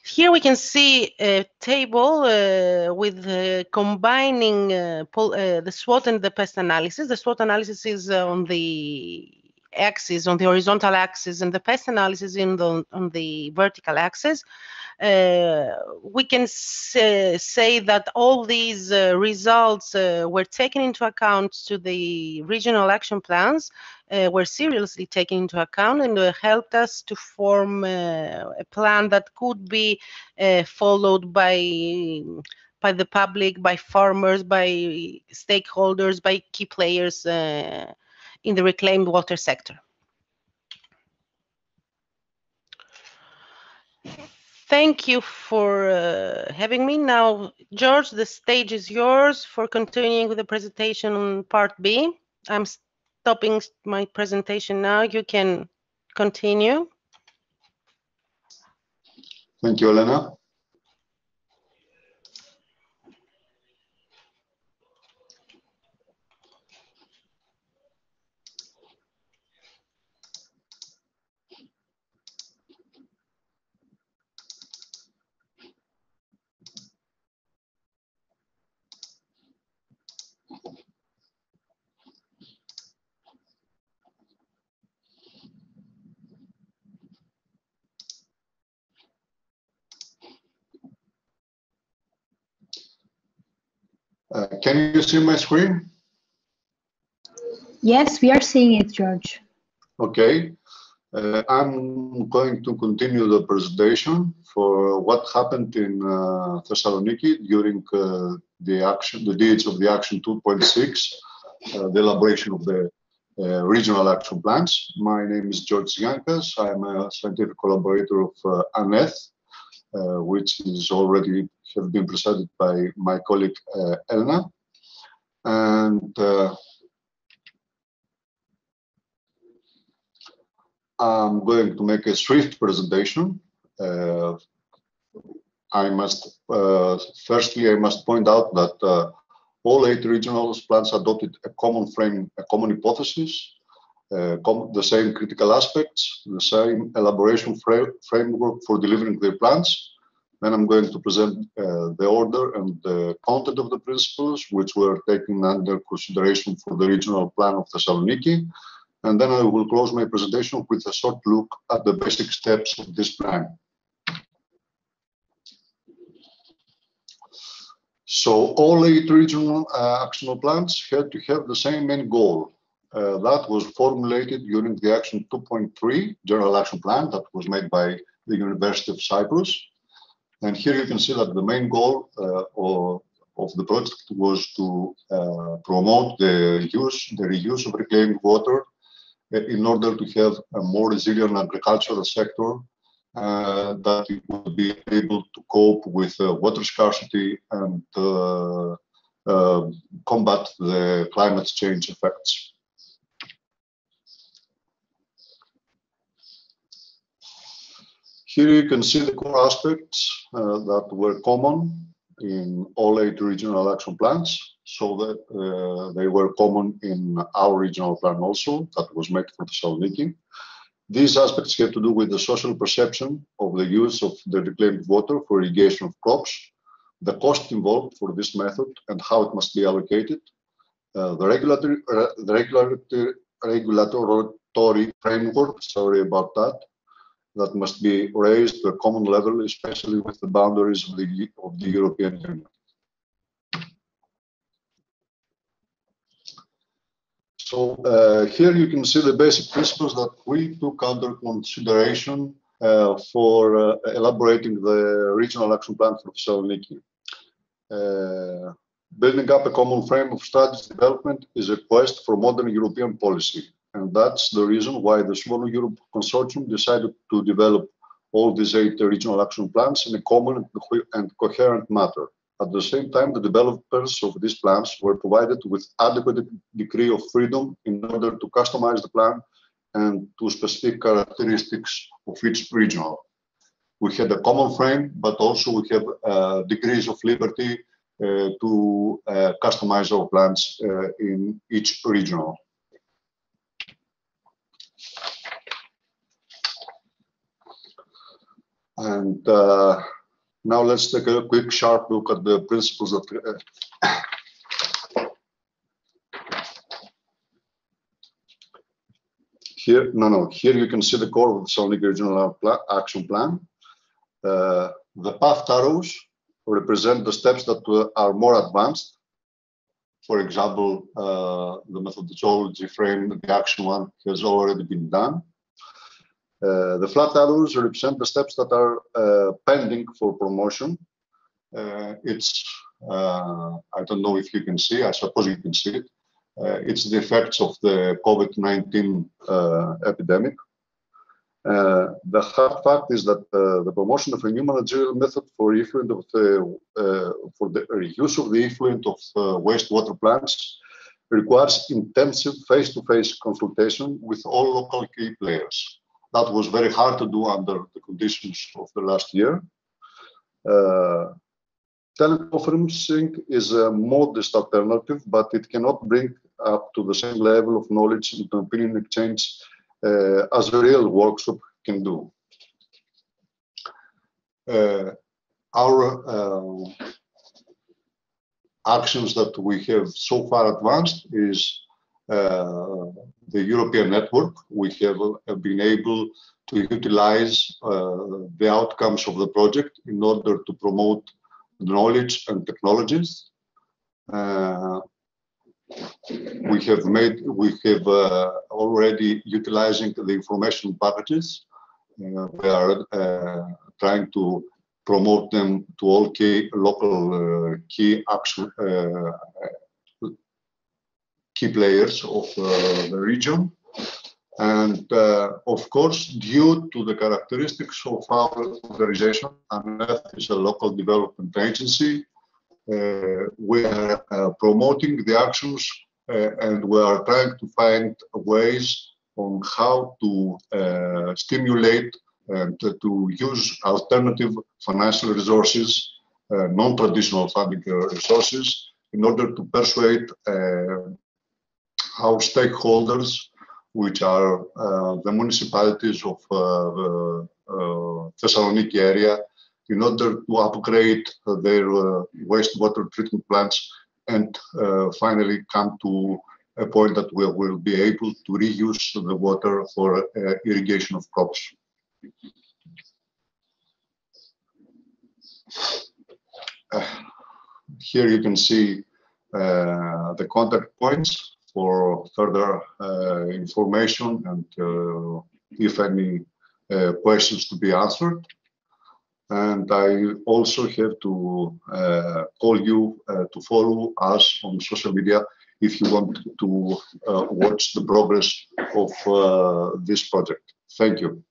Here we can see a table uh, with uh, combining uh, the SWOT and the pest analysis. The SWOT analysis is on the axis, on the horizontal axis, and the pest analysis in the, on the vertical axis, uh, we can say, say that all these uh, results uh, were taken into account to the regional action plans, uh, were seriously taken into account and uh, helped us to form uh, a plan that could be followed by by the public, by farmers, by stakeholders, by key players in the reclaimed water sector. Thank you for uh, having me. Now, George, the stage is yours for continuing with the presentation on part B. I'm stopping my presentation now. You can continue. Thank you, Elena. Uh, can you see my screen? Yes, we are seeing it, George. Okay. Uh, I'm going to continue the presentation for what happened in uh, Thessaloniki during uh, the action, the deeds of the Action 2.6, uh, the elaboration of the uh, regional action plans. My name is George Yankas. I'm a scientific collaborator of uh, ANETH, uh, which is already have been presented by my colleague uh, Elena. And uh, I'm going to make a swift presentation. Uh, I must, firstly, I must point out that all eight regional plans adopted a common frame, a common hypothesis, the same critical aspects, the same elaboration fra framework for delivering their plans. Then I'm going to present uh, the order and the content of the principles, which were taken under consideration for the regional plan of Thessaloniki. And then I will close my presentation with a short look at the basic steps of this plan. So all eight regional uh, actionable plans had to have the same main goal, uh, that was formulated during the Action 2.3 General Action Plan that was made by the University of Cyprus. And here you can see that the main goal uh, of, of, the project was to uh, promote the use, the reuse of reclaimed water uh, in order to have a more resilient agricultural sector uh, that it would be able to cope with uh, water scarcity and combat the climate change effects. Here you can see the core aspects uh, that were common in all eight regional action plans, so that uh, they were common in our regional plan also, that was made for Thessaloniki. These aspects have to do with the social perception of the use of the reclaimed water for irrigation of crops, the cost involved for this method and how it must be allocated, uh, the regulatory, uh, the regulatory, regulatory framework, sorry about that, that must be raised to a common level, especially with the boundaries of the, of the European Union. So uh, here you can see the basic principles that we took under consideration uh, for uh, elaborating the regional action plan for Thessaloniki. Uh, building up a common frame of strategy development is a quest for modern European policy. And that's the reason why the SUWANU Europe Consortium decided to develop all these eight regional action plans in a common and coherent manner. At the same time, the developers of these plans were provided with adequate degree of freedom in order to customize the plan and to specific characteristics of each regional. We had a common frame, but also we have uh, degrees of liberty uh, to uh, customize our plans uh, in each regional. And uh, now let's take a quick sharp look at the principles that here, no, no, here you can see the core of the Thessaloniki Regional Action Plan. Uh, the path arrows represent the steps that are more advanced. For example, uh, the methodology frame, the action one has already been done. Uh, the flat arrows represent the steps that are uh, pending for promotion. Uh, it's, I don't know if you can see, I suppose you can see it. It's the effects of the COVID-19 epidemic. Uh, the hard fact is that uh, the promotion of a new managerial method for effluent of the uh, for the reuse of the effluent of wastewater plants requires intensive face-to-face -face consultation with all local key players. That was very hard to do under the conditions of the last year. Uh, teleconferencing is a modest alternative, but it cannot bring up to the same level of knowledge and opinion exchange uh, as a real workshop can do. Uh, our uh, actions that we have so far advanced is the European network. We have, been able to utilize uh, the outcomes of the project in order to promote knowledge and technologies. Uh, we have made, we have uh, already utilizing the information packages. Uh, we are uh, trying to promote them to all key local uh, key action uh, key players of uh, the region. And of course, due to the characteristics of our organization, ANETH is a local development agency uh, we are uh, promoting the actions uh, and we are trying to find ways on how to stimulate and to use alternative financial resources, non-traditional funding resources, in order to persuade our stakeholders, which are uh, the municipalities of uh, the uh, Thessaloniki area, in order to upgrade their wastewater treatment plants and finally come to a point that we will be able to reuse the water for irrigation of crops. here you can see the contact points for further uh, information and uh, if any questions to be answered. And I also have to uh, call you uh, to follow us on social media if you want to uh, watch the progress of uh, this project. Thank you.